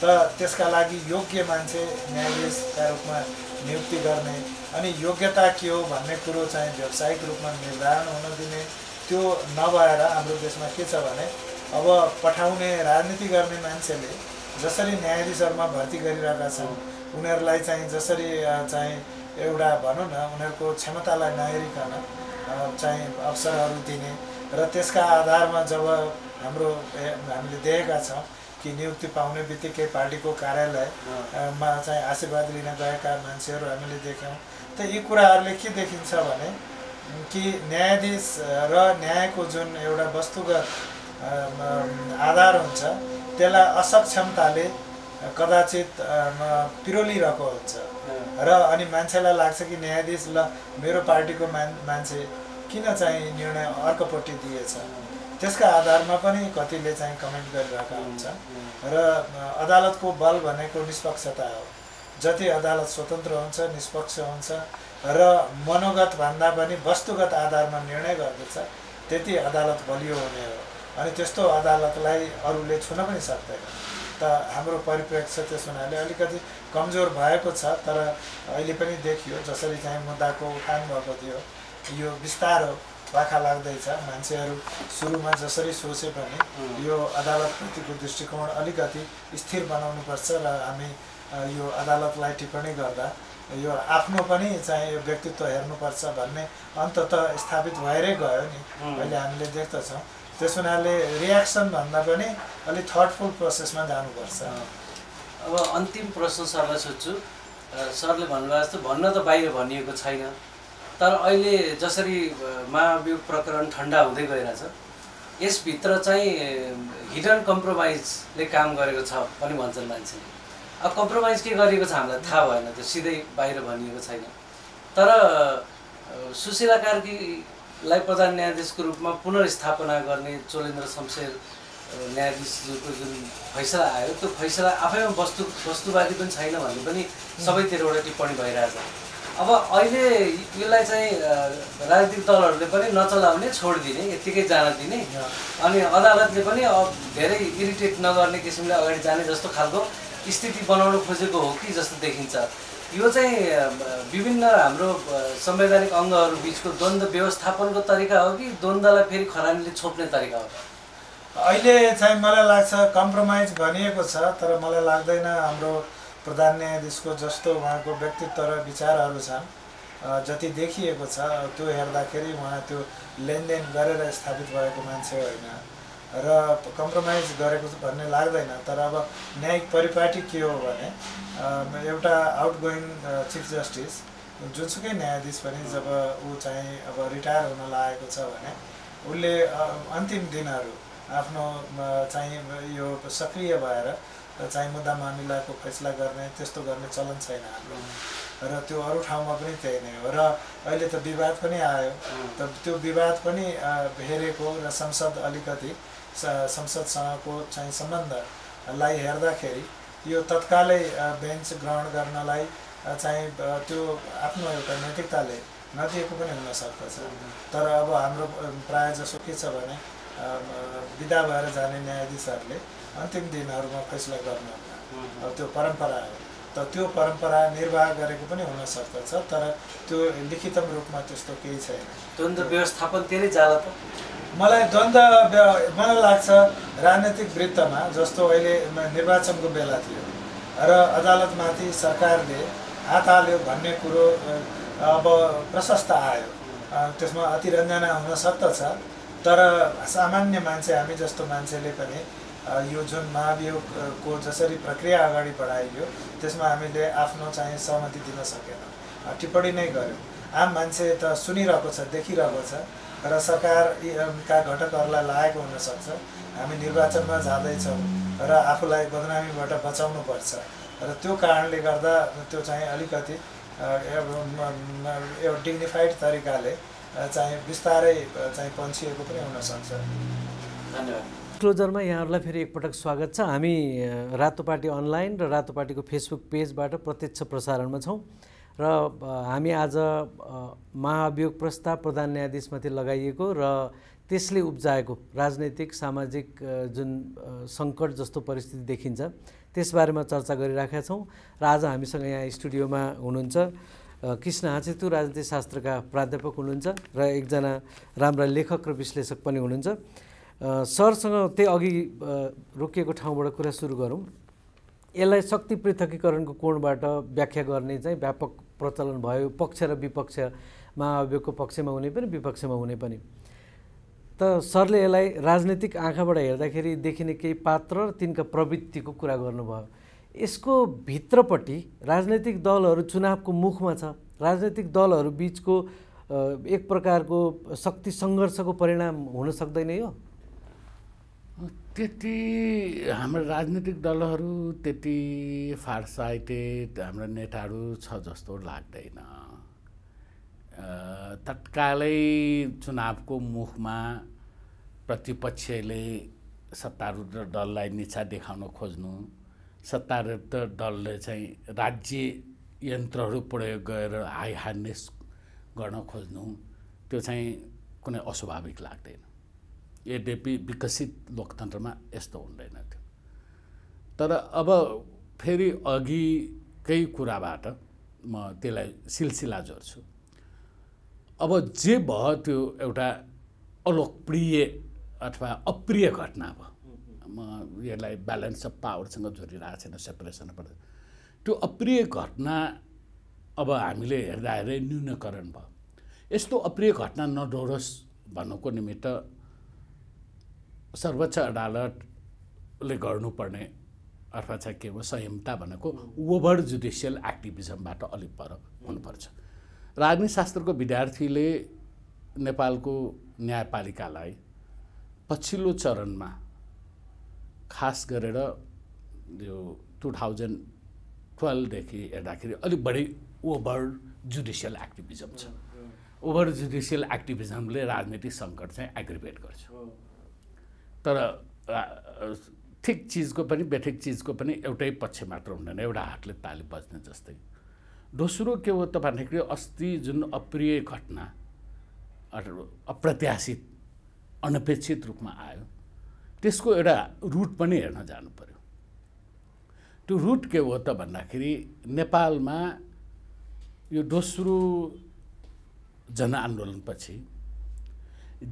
त त्यसका लागि योग्य मान्छे न्यायाधीशका रूपमा नियुक्ति गर्ने अनि योग्यता के हो भन्ने कुरो चाहिँ व्यावसायिक रूपमा निर्धारण हुन दिने त्यो नभएर हाम्रो देशमा के छ भने अब पठाउने राजनीति गर्ने मान्छेले जसरी न्यायाधीशहरूमा भर्ती गरिरहेका छन् उनीहरूलाई चाहिँ जसरी चाहिँ एउटा भनौँ न उनीहरूको क्षमतालाई नहेरिकन चाहिँ अवसरहरू दिने र त्यसका आधारमा जब हाम्रो हामीले देखेका छौँ कि नियुक्ति पाउने बित्तिकै पार्टीको कार्यालय अ, मा चाहिँ आशीर्वाद लिन गएका मान्छेहरू हामीले देख्यौँ। त यी कुराहरूले के देखिन्छ भने कि न्यायाधीश र न्यायको जुन एउटा वस्तुगत आधार हुन्छ। त्यसलाई असक्षमताले कदाचित पिरोलिरहेको हुन्छ। र अनि मान्छेलाई लाग्छ कि न्यायाधीश ल मेरो पार्टीको मान मान्छे किन चाहिँ निर्णय अर्कोपट्टि दिएछ? त्यसका आधारमा पनि कतिले चाहिँ कमेन्ट गरिरहेका हुन्छ र अदालतको बल भनेको निष्पक्षता हो। जति अदालत स्वतन्त्र हुन्छ निष्पक्ष हुन्छ र मनोगत भन्दा पनि वस्तुगत आधारमा निर्णय गर्दछ त्यति अदालत बलियो हुने हो। अनि त्यस्तो अदालतलाई अरूले छुन पनि सक्दैन। त हाम्रो परिप्रेक्ष्य त्यस हुनाले अलिकति कमजोर भएको छ तर अहिले पनि देखियो जसरी चाहिँ मुद्दाको उठान भएको थियो। यो बिस्तारो पाखा लाग्दैछ मान्छेहरू सुरुमा जसरी सोचे पनि यो अदालतप्रतिको दृष्टिकोण अलिकति स्थिर बनाउनुपर्छ र हामी यो अदालतलाई टिप्पणी गर्दा यो आफ्नो पनि चाहिँ यो व्यक्तित्व हेर्नुपर्छ भन्ने अन्तत स्थापित भएरै गयो नि. अहिले हामीले देख्दछौँ। त्यस हुनाले रियाक्सन भन्दा पनि अलिक थटफुल प्रोसेसमा जानुपर्छ। अब अन्तिम प्रश्न सरलाई सोध्छु। सरले भन्नुभएको जस्तो भन्न त बाहिर भनिएको छैन तर अहिले जसरी महाभियोग प्रकरण ठन्डा हुँदै गइरहेछ यसभित्र चाहिँ हिडन कम्प्रोमाइजले काम गरेको छ पनि भन्छन् मान्छेले। अब कम्प्रोमाइज के गरेको छ हामीलाई थाहा भएन त्यो सिधै बाहिर भनिएको छैन। तर सुशीला कार्कीलाई प्रधान न्यायाधीशको रूपमा पुनर्स्थापना गर्ने चोलेन्द्र शमशेर अ, न्यायाधीशज्यूको जुन फैसला आयो त्यो फैसला आफैमा वस्तु वस्तुवादी पनि छैन भन्ने पनि सबैतिरबाट टिप्पणी भइरहेछ अब अहिले यसलाई चाहिँ राजनीतिक दलहरूले पनि नचलाउने छोडिदिने यत्तिकै जान दिने अनि अदालतले पनि अब धेरै इरिटेट नगर्ने किसिमले अगाडि जाने जस्तो खालको स्थिति बनाउन खोजेको हो कि जस्तो देखिन्छ। यो चाहिँ विभिन्न हाम्रो संवैधानिक अङ्गहरू बिचको द्वन्द्व व्यवस्थापनको तरिका हो कि द्वन्द्वलाई फेरि खरानीले छोप्ने तरिका हो? अहिले चाहिँ मलाई लाग्छ कम्प्रोमाइज भनिएको छ तर मलाई लाग्दैन हाम्रो प्रधान न्यायाधीशको जस्तो उहाँको व्यक्तित्व र विचारहरू छन्। जति देखिएको छ त्यो हेर्दाखेरि उहाँ त्यो लेनदेन गरेर स्थापित भएको मान्छे होइन। र कम्प्रोमाइज गरेको भन्ने लाग्दैन तर अब न्यायिक परिपाटी के हो भने एउटा आउटगोइङ चिफ जस्टिस जुनसुकै न्यायाधीश पनि जब ऊ चाहिँ अब रिटायर हुन लागेको छ भने उसले अन्तिम दिनहरू आफ्नो चाहिँ यो सक्रिय भएर चाहिँ मुद्दा मामिलाको फैसला गर्ने त्यस्तो गर्ने चलन छैन हाम्रो। र त्यो अरू ठाउँमा पनि त्यही नै हो। र अहिले त विवाद पनि आयो। त त्यो विवाद पनि हेरेको र संसद अलिकति संसदसँगको चाहिँ सम्बन्धलाई हेर्दाखेरि यो तत्कालै बेन्च ग्रहण गर्नलाई चाहिँ त्यो आफ्नो एउटा नैतिकताले नदिएको पनि हुन सक्दछ। तर अब हाम्रो प्रायः जसो के छ भने विदा भएर जाने न्यायाधीशहरूले अन्तिम दिनहरूमा फैसला अब त्यो परम्परा हो। त त्यो परम्परा निर्वाह गरेको पनि हुन सक्दछ तर त्यो लिखितम रूपमा त्यस्तो केही छैन। द्वन्द्व व्यवस्थापन त्यसले जाला त। मलाई द्वन्द्व व्य- मलाई लाग्छ राजनैतिक वृत्तमा जस्तो अहिले निर्वाचनको बेला थियो र अदालतमाथि सरकारले हात हाल्यो भन्ने कुरो अब प्रशस्त आयो। त्यसमा अतिरञ्जना हुन सक्दछ तर सामान्य मान्छे हामी जस्तो मान्छेले पनि यो जुन महाभियोगको जसरी प्रक्रिया अगाडि बढाइयो त्यसमा हामीले आफ्नो चाहिँ सहमति दिन सकेनौँ। टिप्पणी नै गऱ्यौँ आम मान्छे त सुनिरहेको छ देखिरहेको छ। र सरकार यी, अम, का घटकहरूलाई लागेको हुनसक्छ हामी निर्वाचनमा जाँदैछौँ र आफूलाई बदनामीबाट बचाउनुपर्छ र त्यो कारणले गर्दा त्यो चाहिँ अलिकति एउटा डिग्निफाइड तरिकाले चाहिँ बिस्तारै चाहिँ पन्छिएको पनि हुनसक्छ धन्यवाद। क्लोजरमा यहाँहरूलाई फेरि एकपटक स्वागत छ। हामी रातो पार्टी अनलाइन र रातो पार्टीको फेसबुक पेजबाट प्रत्यक्ष प्रसारणमा छौँ। र हामी आज महाअभियोग प्रस्ताव प्रधान न्यायाधीशमाथि लगाइएको र त्यसले उब्जाएको राजनैतिक सामाजिक जुन सङ्कट जस्तो परिस्थिति देखिन्छ त्यसबारेमा चर्चा गरिराखेका छौँ र आज हामीसँग यहाँ स्टुडियोमा हुनुहुन्छ कृष्ण हाँचेतु राजनीति शास्त्रका प्राध्यापक हुनुहुन्छ र एकजना राम्रा लेखक र विश्लेषक पनि हुनुहुन्छ। सरसँग त्यही अघि रोकिएको ठाउँबाट कुरा सुरु गरौँ। यसलाई शक्ति पृथकीकरणको कोणबाट व्याख्या गर्ने चाहिँ व्यापक प्रचलन भयो पक्ष र विपक्ष महाअभियोगको पक्षमा हुने पनि विपक्षमा हुने पनि। त सरले यसलाई राजनैतिक आँखाबाट हेर्दाखेरि देखिने केही पात्र र तिनका प्रवृत्तिको कुरा गर्नुभयो। यसको भित्रपट्टि राजनैतिक दलहरू चुनावको मुखमा छ। राजनैतिक दलहरू बिचको एक प्रकारको शक्ति सङ्घर्षको परिणाम हुन सक्दैन यो। त्यति हाम्रो राजनीतिक दलहरू त्यति फारसाइटेड हाम्रा नेताहरू छ जस्तो लाग्दैन। तत्कालै चुनावको मुखमा प्रतिपक्षले सत्तारूढ दललाई निचा देखाउन खोज्नु सत्तारूढ दलले चाहिँ राज्य यन्त्रहरू प्रयोग गरेर हाई हार्नेस गर्न खोज्नु त्यो चाहिँ कुनै अस्वाभाविक लाग्दैन। यद्यपि विकसित लोकतन्त्रमा यस्तो हुँदैन थियो। तर अब फेरि अघिकै कुराबाट म त्यसलाई सिलसिला जोड्छु। अब जे भयो त्यो एउटा अलोकप्रिय अथवा अप्रिय घटना भयो। म यसलाई ब्यालेन्स अफ पावरसँग जोडिरहेको छैन सेपरेसनबाट त्यो अप्रिय घटना अब हामीले हेर्दा हेर्दै न्यूनीकरण भयो। यस्तो अप्रिय घटना नडोरोस् भन्नुको निमित्त सर्वोच्च अदालतले गर्नुपर्ने अथवा चाहिँ के हो संयमता भनेको ओभर जुडिसियल एक्टिभिजमबाट अलिक पर हुनुपर्छ। राजनीति शास्त्रको विद्यार्थीले नेपालको न्यायपालिकालाई पछिल्लो चरणमा खास गरेर यो टु थाउजन्ड टुवेल्भदेखि हेर्दाखेरि अलिक बढी ओभर जुडिसियल एक्टिभिजम छ। ओभर जुडिसियल एक्टिभिजमले राजनीतिक सङ्कट चाहिँ एग्रिभेट गर्छ। तर ठिक चिजको पनि बेठिक चिजको पनि एउटै पक्ष मात्र हुँदैन एउटा हातले ताली बज्ने जस्तै। दोस्रो के हो त भन्दाखेरि अस्ति जुन अप्रिय घटना अप्रत्याशित अनपेक्षित रूपमा आयो त्यसको एउटा रुट पनि हेर्न जानु पर्यो त्यो रुट के हो त भन्दाखेरि नेपालमा यो दोस्रो जनआन्दोलनपछि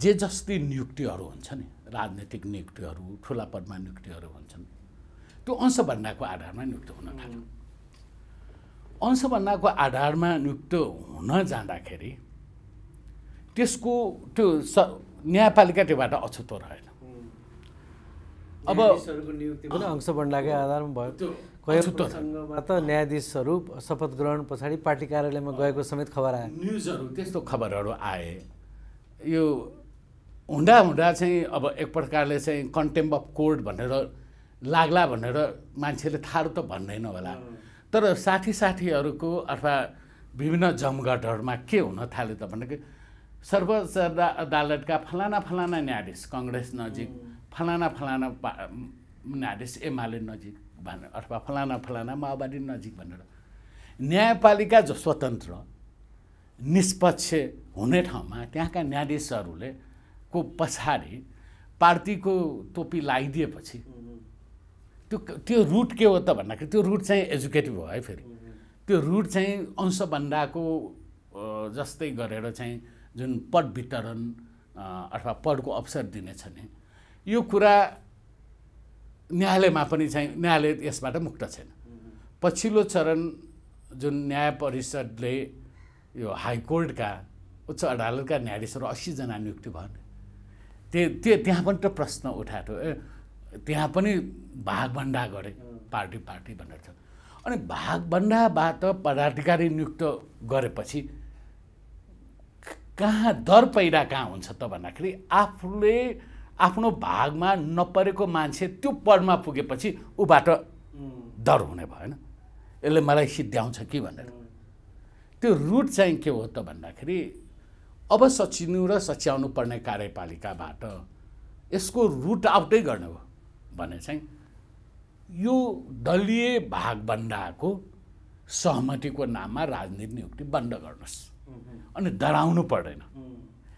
जे जस्तै नियुक्तिहरू हुन्छ नि राजनीतिक नियुक्तिहरू ठुला पदमा नियुक्तिहरू हुन्छन्। त्यो अंशभन्डाको आधारमा नियुक्त हुन थाल्यो। अंशभन्डाको आधारमा नियुक्त हुन जाँदाखेरि त्यसको त्यो स न्यायपालिका त्योबाट अछुतो रहेन। अब नियुक्ति पनि अंशबन्डाकै आधारमा भयो। त न्यायाधीशहरू शपथ ग्रहण पछाडि पार्टी कार्यालयमा गएको समेत खबर आयो। न्युजहरू त्यस्तो खबरहरू आए। यो हुँदा हुँदा चाहिँ अब एक प्रकारले चाहिँ कन्टेम्प अफ कोर्ट भनेर लाग्ला भनेर मान्छेले थाहा त भन्दैन होला। तर साथी साथीहरूको अथवा विभिन्न जमघटहरूमा के हुन थाल्यो त भनेको सर्वोच्च अदा- अदालतका फलाना फलाना न्यायाधीश कङ्ग्रेस नजिक फलाना फलाना न्यायाधीश एमाले नजिक भनेर अथवा फलाना फलाना माओवादी नजिक भनेर। न्यायपालिका जो स्वतन्त्र निष्पक्ष हुने ठाउँमा त्यहाँका न्यायाधीशहरूले को पछाडि पार्टीको टोपी लगाइदिएपछि त्यो त्यो रुट के हो त भन्दाखेरि त्यो रुट चाहिँ एजुकेटिभ हो है फेरि। त्यो रुट चाहिँ अंशभन्दाको अ, जस्तै गरेर चाहिँ जुन पद वितरण अथवा पदको अवसर दिनेछ नि यो कुरा न्यायालयमा पनि चाहिँ न्यायालय यसबाट मुक्त छैन। पछिल्लो चरण जुन न्याय परिषदले यो हाइकोर्टका उच्च अदालतका न्यायाधीशहरू अस्सीजना नियुक्ति भयो त्यो त्यो त्यहाँ पनि त प्रश्न उठाएको थियो ए त्यहाँ पनि भागभन्डा गरे पार्टी पार्टी भनेर छ। अनि भागभन्डाबाट पदाधिकारी नियुक्त गरेपछि कहाँ दर पैदा कहाँ हुन्छ त भन्दाखेरि आफूले आफ्नो भागमा नपरेको मान्छे त्यो पदमा पुगेपछि ऊबाट डर हुने भएन। यसले मलाई सिद्ध्याउँछ कि भनेर। त्यो रुट चाहिँ के हो त भन्दाखेरि अब सचिनु र सच्याउनु पर्ने कार्यपालिकाबाट यसको रुट आउटै गर्ने हो भने चाहिँ यो दलीय भागभन्डाको सहमतिको नाममा राजनीति नियुक्ति बन्द गर्नुहोस्। अनि डराउनु पर्दैन।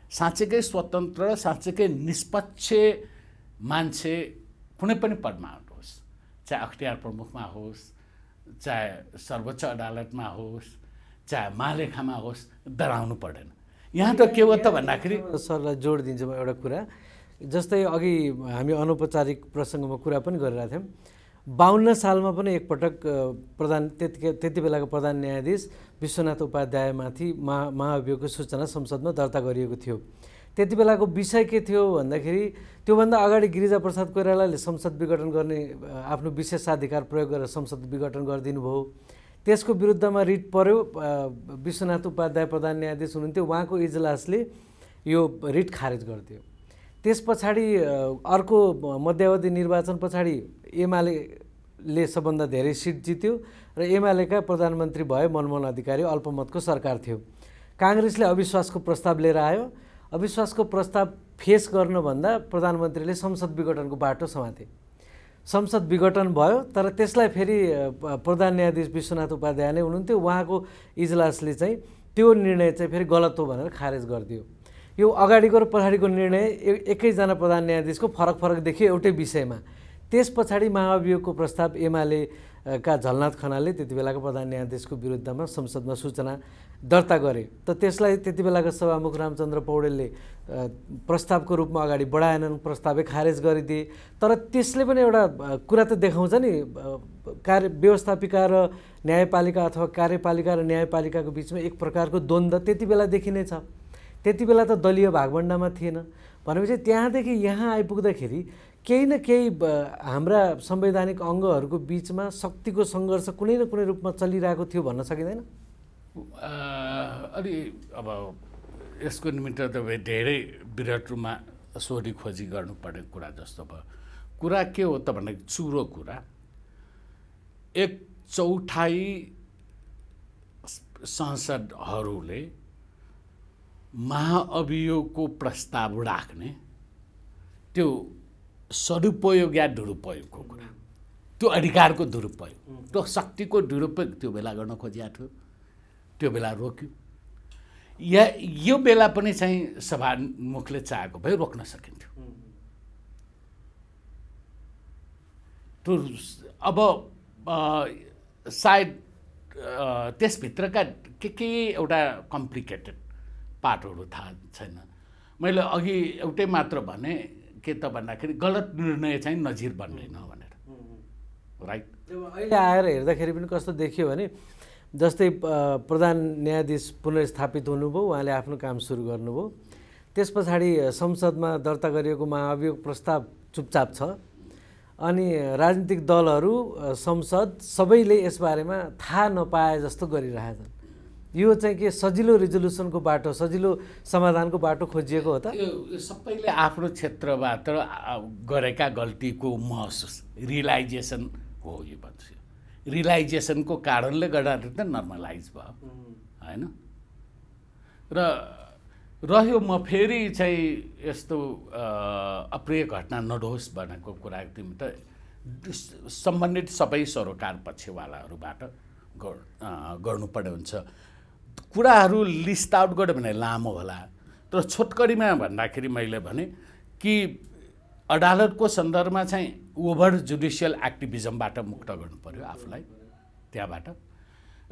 साँच्चैकै स्वतन्त्र साँच्चैकै निष्पक्ष मान्छे कुनै पनि पदमा होस् चाहे अख्तियार प्रमुखमा होस् चाहे सर्वोच्च अदालतमा होस् चाहे महालेखामा होस् डराउनु पर्दैन। यहाँ त के हो त भन्दाखेरि? सरलाई जोड दिन्छु म एउटा कुरा। जस्तै अघि हामी अनौपचारिक प्रसङ्गमा कुरा पनि गरिरहेको थियौँ। बाहन्न सालमा पनि एकपटक प्रधान त्यति त्यति बेलाको प्रधान न्यायाधीश विश्वनाथ उपाध्यायमाथि महा महाअभियोगको सूचना संसदमा दर्ता गरिएको थियो। त्यति बेलाको विषय के थियो भन्दाखेरि त्योभन्दा अगाडि गिरिजाप्रसाद कोइरालाले संसद विघटन गर्ने आफ्नो विशेषाधिकार प्रयोग गरेर संसद विघटन गरिदिनु भयो त्यसको विरुद्धमा रिट पर्यो विश्वनाथ उपाध्याय प्रधान न्यायाधीश हुनुहुन्थ्यो। उहाँको इजलासले यो रिट खारेज गरिदियो त्यस पछाडि अर्को मध्यावधि निर्वाचन पछाडि एमाले सबभन्दा धेरै सिट जित्यो र एमालेका प्रधानमन्त्री भए मनमोहन अधिकारी अल्पमतको सरकार थियो। काङ्ग्रेसले अविश्वासको प्रस्ताव लिएर आयो। अविश्वासको प्रस्ताव फेस गर्नुभन्दा प्रधानमन्त्रीले संसद विघटनको बाटो समाते। संसद विघटन भयो तर त्यसलाई फेरि प्रधान न्यायाधीश विश्वनाथ उपाध्याय नै हुनुहुन्थ्यो। उहाँको इजलासले चाहिँ त्यो निर्णय चाहिँ फेरि गलत हो भनेर खारेज गरिदियो। यो अगाडिको र पछाडिको निर्णय एकैजना प्रधान न्यायाधीशको फरक फरक देखियो एउटै विषयमा। त्यस पछाडि महाअभियोगको प्रस्ताव एमाले का झलनाथ खनालले त्यति बेलाको प्रधान न्यायाधीशको विरुद्धमा संसदमा सूचना दर्ता गरे। त त्यसलाई त्यति बेलाको सभामुख रामचन्द्र पौडेलले प्रस्तावको रूपमा अगाडि बढाएनन् प्रस्तावै खारेज गरिदिए। तर त्यसले पनि एउटा कुरा त देखाउँछ नि कार्य व्यवस्थापिका र न्यायपालिका अथवा कार्यपालिका र न्यायपालिकाको बिचमा एक प्रकारको द्वन्द्व त्यति बेलादेखि नै छ। त्यति बेला त दलीय भागभण्डामा थिएन। भनेपछि त्यहाँदेखि यहाँ आइपुग्दाखेरि केही न केही हाम्रा संवैधानिक अङ्गहरूको बिचमा शक्तिको सङ्घर्ष कुनै न कुनै रूपमा चलिरहेको थियो भन्न सकिँदैन। अलि अब यसको निमित्त तपाईँ धेरै विराट रूपमा सोधी खोजी गर्नुपर्ने कुरा जस्तो भयो। कुरा के हो त भन्दा चुरो कुरा एक चौथाइ सांसदहरूले महाअभियोगको प्रस्ताव राख्ने त्यो सदुपयोग या दुरुपयोगको कुरा। त्यो अधिकारको दुरुपयोग। त्यो शक्तिको दुरुपयोग त्यो बेला गर्न खोजिएको थियो। त्यो बेला रोक्यो। या यो बेला पनि चाहिँ सभामुखले चाहेको भए रोक्न सकिन्थ्यो। त्यो अब सायद त्यसभित्रका के के एउटा कम्प्लिकेटेड पार्टहरू थाहा छैन। मैले अघि एउटै मात्र भने के त भन्दाखेरि गलत निर्णय चाहिँ नजिर बन्दैन भनेर। राइट अहिले आएर हेर्दाखेरि पनि कस्तो देखियो भने जस्तै प्रधान न्यायाधीश पुनर्स्थापित हुनुभयो उहाँले आफ्नो काम सुरु गर्नुभयो। त्यस पछाडि संसदमा दर्ता गरिएको महाअभियोग प्रस्ताव चुपचाप छ। अनि राजनीतिक दलहरू संसद सबैले यसबारेमा थाहा नपाए जस्तो गरिरहेछन्। यो चाहिँ के सजिलो रिजोल्युसनको बाटो सजिलो समाधानको बाटो खोजिएको हो त? यो सबैले आफ्नो क्षेत्रबाट गरेका गल्तीको महसुस रियलाइजेसन हो यो भन्छु। रियलाइजेसनको कारणले गर्दाखेरि त नर्मलाइज भयो। होइन? र रह्यो म फेरि चाहिँ यस्तो अप्रिय घटना नडोस् भनेको कुरा तिमी त सम्बन्धित सबै सरोकार पक्षवालाहरूबाट गर्नुपर्ने हुन्छ। कुराहरू लिस्ट आउट गऱ्यो भने लामो होला। तर छोटकरीमा भन्दाखेरि मैले भने कि अदालतको सन्दर्भमा चाहिँ ओभर जुडिसियल एक्टिभिजमबाट मुक्त गर्नु पऱ्यो आफूलाई त्यहाँबाट।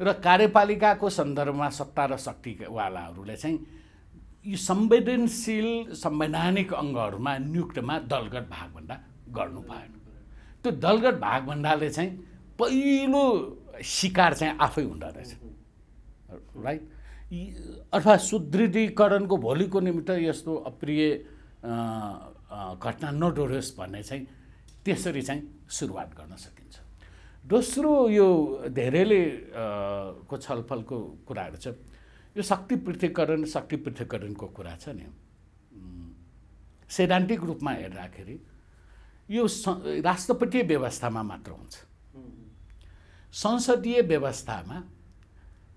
र कार्यपालिकाको सन्दर्भमा सत्ता र शक्तिवालाहरूले चाहिँ यी संवेदनशील संवैधानिक अङ्गहरूमा नियुक्तमा दलगत भागभन्दा गर्नु भएन। त्यो दलगत भागभन्दाले चाहिँ पहिलो शिकार चाहिँ आफै हुँदो रहेछ। राइट अथवा सुदृढीकरणको भोलिको निमित्त यस्तो अप्रिय घटना नडोरोस् भन्ने चाहिँ त्यसरी चाहिँ सुरुवात गर्न सकिन्छ। दोस्रो यो धेरैले को छलफलको कुराहरू छ। यो शक्ति पृथकीकरण शक्ति पृथकीकरणको कुरा छ नि। सैद्धान्तिक रूपमा हेर्दाखेरि यो राष्ट्रपतीय व्यवस्थामा मात्र हुन्छ। संसदीय व्यवस्थामा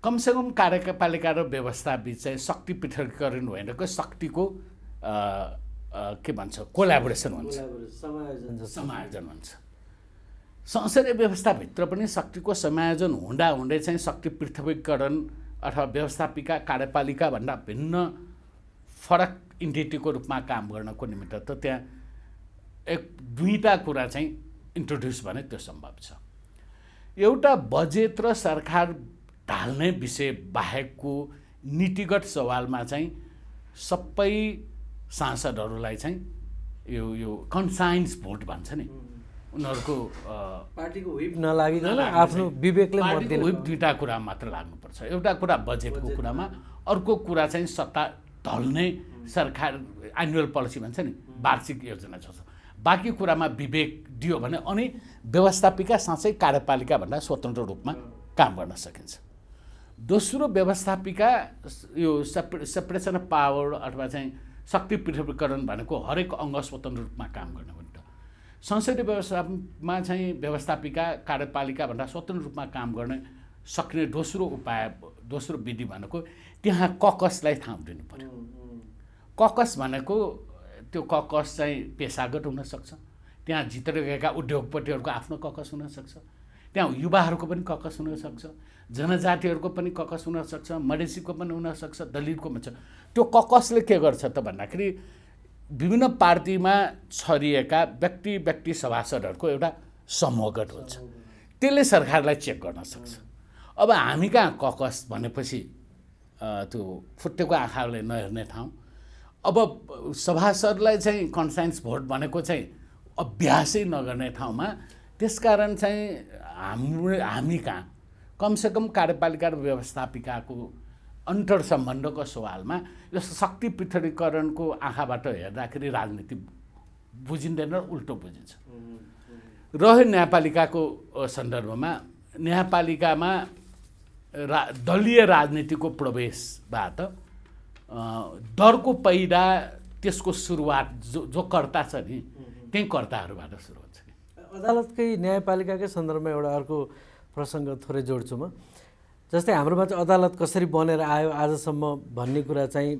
कमसेकम कार्यपालिका र व्यवस्थाबिच चाहिँ शक्ति पृथकीकरण भनेको शक्तिको के भन्छ? कोलाबोरेसन हुन्छ। समायोजन हुन्छ। संसदीय व्यवस्थाभित्र पनि शक्तिको समायोजन हुँदा हुँदै चाहिँ शक्ति पृथकीकरण अथवा व्यवस्थापिका कार्यपालिकाभन्दा भिन्न फरक इन्टिटीको रूपमा काम गर्नको निमित्त त त्यहाँ एक दुईवटा कुरा चाहिँ इन्ट्रोड्युस भने त्यो सम्भव छ। एउटा बजेट र सरकार ढाल्ने विषय बाहेकको नीतिगत सवालमा चाहिँ सबै सांसदहरूलाई चाहिँ यो यो कन्साइन्स भोट भन्छ नि। उनीहरूको पार्टीको विप नलागिकन आफ्नो विवेकले विप दुईवटा कुरा मात्र लाग्नुपर्छ। एउटा कुरा बजेटको कुरामा अर्को कुरा चाहिँ सत्ता ढल्ने सरकार एनुअल पोलिसी भन्छ नि वार्षिक योजना छ। बाँकी कुरामा विवेक दियो भने अनि व्यवस्थापिका साँच्चै कार्यपालिकाभन्दा स्वतन्त्र रूपमा काम गर्न सकिन्छ। दोस्रो व्यवस्थापिका यो सेपरे सेपरेसन अफ पावर अथवा चाहिँ शक्ति पृथकीकरण भनेको हरेक अङ्ग स्वतन्त्र रूपमा काम गर्ने हो नि त। संसदीय व्यवस्थामा चाहिँ व्यवस्थापिका कार्यपालिकाभन्दा स्वतन्त्र रूपमा काम गर्ने सक्ने दोस्रो उपाय दोस्रो विधि भनेको त्यहाँ ककसलाई ठाउँ दिनु पऱ्यो ककस भनेको त्यो ककस चाहिँ पेसागत हुनसक्छ त्यहाँ जितेर गएका उद्योगपतिहरूको आफ्नो ककस हुनसक्छ त्यहाँ युवाहरूको पनि ककस हुनसक्छ जनजातिहरूको पनि ककस हुनसक्छ मधेसीको पनि हुनसक्छ दलितको पनि छ। त्यो ककसले के गर्छ त भन्दाखेरि विभिन्न पार्टीमा छरिएका व्यक्ति व्यक्ति सभासदहरूको एउटा समूहगत हुन्छ। त्यसले सरकारलाई चेक गर्न सक्छ। अब हामी कहाँ ककस भनेपछि त्यो फुटेको आँखाले नहेर्ने ठाउँ। अब सभासदलाई चाहिँ कन्साइन्स भोट भनेको चाहिँ अभ्यासै नगर्ने ठाउँमा त्यसकारण चाहिँ हाम्रो हामी कहाँ? कमसेकम कार्यपालिका र व्यवस्थापिकाको अन्तर सम्बन्धको सवालमा यो शक्ति पृथकीकरणको आँखाबाट हेर्दाखेरि राजनीति बुझिँदैन उल्टो बुझिन्छ। रह्यो न्यायपालिकाको सन्दर्भमा। न्यायपालिकामा रा दलीय राजनीतिको प्रवेशबाट डरको पैदा त्यसको सुरुवात जो जो कर्ता छ नि त्यही कर्ताहरूबाट सुरु अदालतकै न्यायपालिकाकै सन्दर्भमा एउटा अर्को प्रसङ्ग थोरै जोड्छु म। जस्तै हाम्रोमा चाहिँ अदालत कसरी बनेर आयो आजसम्म भन्ने कुरा चाहिँ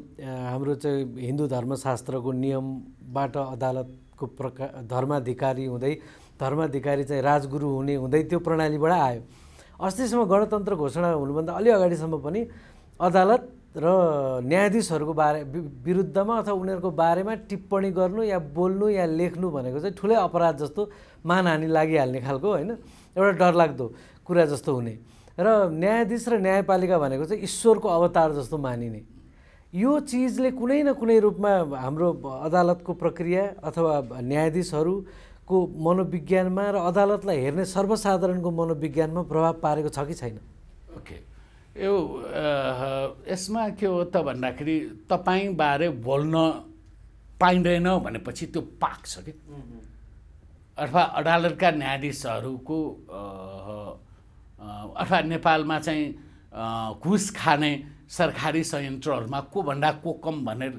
हाम्रो चाहिँ हिन्दू धर्मशास्त्रको नियमबाट अदालतको प्रकार धर्माधिकारी हुँदै धर्माधिकारी चाहिँ राजगुरु हुने हुँदै त्यो प्रणालीबाट आयो। अस्तिसम्म गणतन्त्र घोषणा हुनुभन्दा अलि अगाडिसम्म पनि अदालत र न्यायाधीशहरूको बारे विरुद्धमा अथवा उनीहरूको बारेमा टिप्पणी गर्नु या बोल्नु या लेख्नु भनेको चाहिँ ठुलै अपराध जस्तो मानहानि लागिहाल्ने खालको होइन एउटा डरलाग्दो कुरा जस्तो हुने। र न्यायाधीश र न्यायपालिका भनेको चाहिँ ईश्वरको अवतार जस्तो मानिने। यो चिजले कुनै न कुनै रूपमा हाम्रो अदालतको प्रक्रिया अथवा न्यायाधीशहरूको मनोविज्ञानमा र अदालतलाई हेर्ने सर्वसाधारणको मनोविज्ञानमा प्रभाव पारेको छ कि छैन? यो यसमा के हो त भन्दाखेरि तपाईँबारे बोल्न पाइँदैन भनेपछि त्यो पाक्छ कि? अथवा अदालतका न्यायाधीशहरूको अथवा नेपालमा चाहिँ घुस खाने सरकारी संयन्त्रहरूमा कोभन्दा को कम भनेर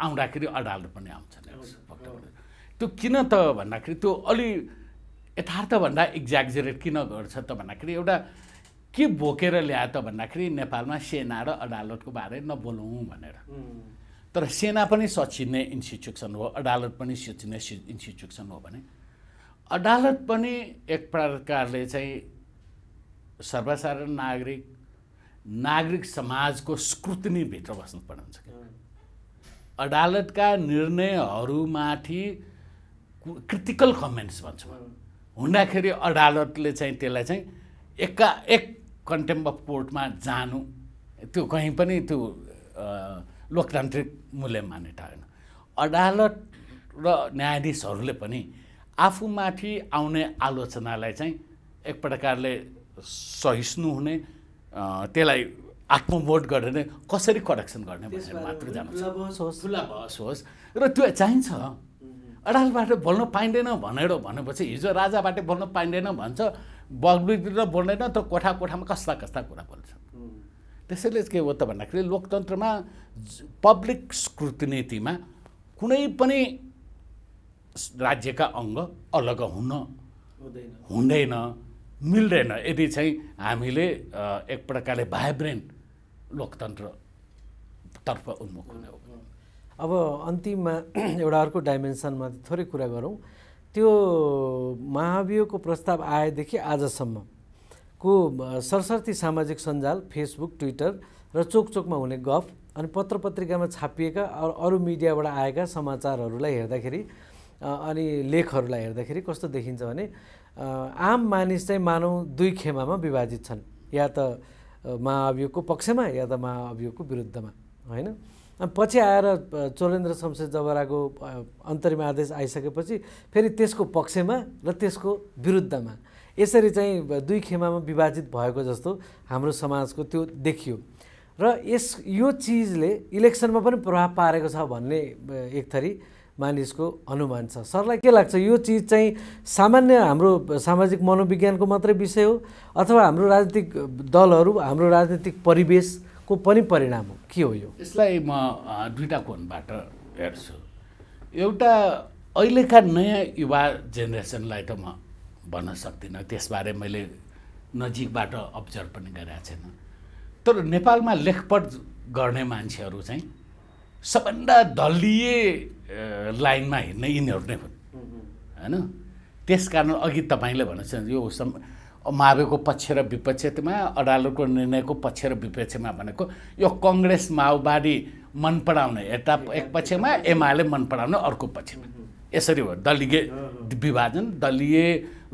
आउँदाखेरि अदालत पनि आउँछ त्यो किन त भन्दाखेरि त्यो अलि यथार्थभन्दा एक्ज्याक्जेरेट किन गर्छ त भन्दाखेरि एउटा के बोकेर ल्यायो त भन्दाखेरि नेपालमा सेना र अदालतको बारे नबोलौँ भनेर। तर सेना पनि सचिने इन्स्टिट्युसन हो अदालत पनि सचिने इन्स्टिट्युसन हो भने। अदालत पनि एक प्रकारले चाहिँ सर्वसाधारण नागरिक नागरिक समाजको स्क्रुतनीभित्र बस्नुपर्ने हुन्छ अदालतका निर्णयहरूमाथि क्रिटिकल कमेन्ट्स भन्छ। हुँदाखेरि अदालतले चाहिँ त्यसलाई चाहिँ एका एक कन्टेम्प अफ कोर्टमा जानु त्यो कहीँ पनि त्यो लोकतान्त्रिक मूल्य मान्यता होइन अदालत र न्यायाधीशहरूले पनि आफूमाथि आउने आलोचनालाई चाहिँ एक प्रकारले सहिष्णु हुने त्यसलाई आत्मबोध गरेर कसरी करेक्सन गर्ने भनेर मात्र जानु खुला बहस होस् र त्यो चाहिन्छ। अडालबाट बोल्न पाइँदैन भनेर भनेपछि हिजो राजाबाट बोल्न पाइँदैन भन्छ। बगबिर बोल्दैन त कोठा कोठामा कस्ता कस्ता कुरा बोल्छ। त्यसैले के हो त भन्दाखेरि लोकतन्त्रमा पब्लिक स्क्रुतिनीतिमा कुनै पनि राज्यका अङ्ग अलग हुन हुँदैन। मिल्दैन। यदि चाहिँ हामीले एक प्रकारले भाइब्रेन्ट लोकतन्त्रतर्फ उन्मुख हुने हो। अब अन्तिममा [clears throat] एउटा अर्को डाइमेन्सनमा थोरै कुरा गरौँ। त्यो महाभियोगको प्रस्ताव आएदेखि आजसम्मको सरसर्ती सामाजिक सञ्जाल फेसबुक ट्विटर र चोक चोकमा हुने गफ अनि पत्र पत्रिकामा छापिएका अरू मिडियाबाट आएका समाचारहरूलाई हेर्दाखेरि अनि लेखहरूलाई हेर्दाखेरि कस्तो देखिन्छ भने आम मानिस चाहिँ मानौँ दुई खेमामा विभाजित छन्। या त महाअभियोगको पक्षमा या त महाअभियोगको विरुद्धमा होइन? पछि आएर चोरेन्द्र शमशेर जबराको अन्तरिम आदेश आइसकेपछि फेरि त्यसको पक्षमा र त्यसको विरुद्धमा। यसरी चाहिँ दुई खेमामा विभाजित भएको जस्तो हाम्रो समाजको त्यो देखियो। र यस यो चिजले इलेक्सनमा पनि प्रभाव पारेको छ भन्ने एक थरी मानिसको अनुमान छ। सरलाई के लाग्छ यो चिज चाहिँ सामान्य हाम्रो सामाजिक मनोविज्ञानको मात्रै विषय हो अथवा हाम्रो राजनीतिक दलहरू हाम्रो राजनीतिक परिवेशको पनि परिणाम हो? के हो यो? यसलाई म दुईवटा कोणबाट हेर्छु। एउटा अहिलेका नयाँ युवा जेनेरेसनलाई त म भन्न सक्दिनँ। त्यसबारे मैले नजिकबाट अब्जर्भ पनि गरेको छैन। तर नेपालमा लेखपढ गर्ने मान्छेहरू चाहिँ सबभन्दा दलीय लाइनमा हिँड्ने यिनीहरू नै हुन्। होइन? त्यस कारण अघि तपाईँले भनेको यो सम माविको पक्ष र विपक्षमा अदालतको निर्णयको पक्ष र विपक्षमा भनेको यो कङ्ग्रेस माओवादी मन पराउने यता एक पक्षमा एमाले मन पराउने अर्को पक्षमा। यसरी हो दलीय विभाजन दलीय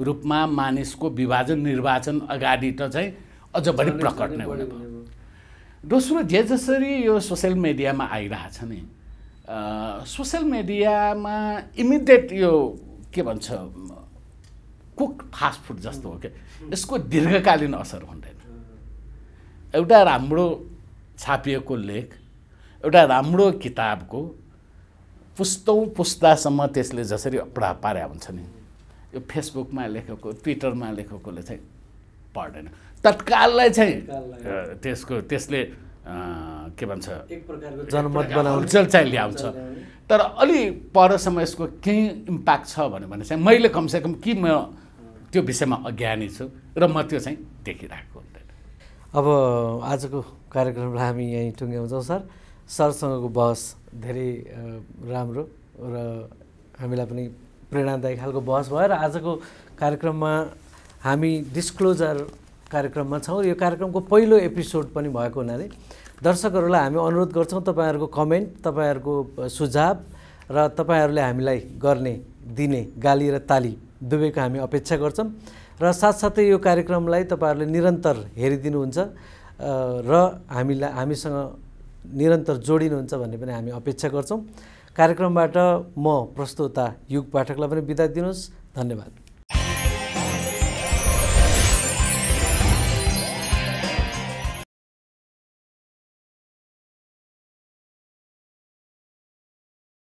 रूपमा मानिसको विभाजन निर्वाचन अगाडि त चाहिँ अझ बढी प्रकट नै हुने भयो। दोस्रो जे जसरी यो सोसियल मिडियामा आइरहेछ नि सोसियल मिडियामा इमिडिएट यो के भन्छ कुक फास्ट फुड जस्तो हो क्या यसको दीर्घकालीन असर हुँदैन। एउटा राम्रो छापिएको लेख एउटा राम्रो किताबको पुस्तौँ पुस्तासम्म त्यसले जसरी प्रभाव पारे हुन्छ नि यो फेसबुकमा लेखेको ट्विटरमा लेखेकोले चाहिँ पढ्दैन तत्काललाई चाहिँ त्यसको त्यसले के भन्छ जनमत बनाउँछ चाहिँ ल्याउँछ। तर अलि परसम्म यसको केही इम्प्याक्ट छ भन्यो भने चाहिँ मैले कमसेकम कि म त्यो विषयमा अज्ञानी छु र म त्यो चाहिँ देखिरहेको हुँदैन। अब आजको कार्यक्रमलाई हामी यहीँ टुङ्ग्याउँछौँ सर। सरसँगको बहस धेरै राम्रो र हामीलाई पनि प्रेरणादायी खालको बहस भयो र आजको कार्यक्रममा हामी डिस्क्लोजर कार्यक्रममा छौँ यो कार्यक्रमको पहिलो एपिसोड पनि भएको हुनाले दर्शकहरूलाई हामी अनुरोध गर्छौँ तपाईँहरूको कमेन्ट तपाईँहरूको सुझाव र तपाईँहरूले हामीलाई गर्ने दिने गाली र ताली दुवैको हामी अपेक्षा गर्छौँ। र साथसाथै यो कार्यक्रमलाई तपाईँहरूले निरन्तर हेरिदिनुहुन्छ र हामीलाई हामीसँग निरन्तर जोडिनुहुन्छ भन्ने पनि हामी अपेक्षा गर्छौँ। कार्यक्रमबाट म प्रस्तुता युग पाठकलाई पनि बिदा दिनुहोस्। धन्यवाद।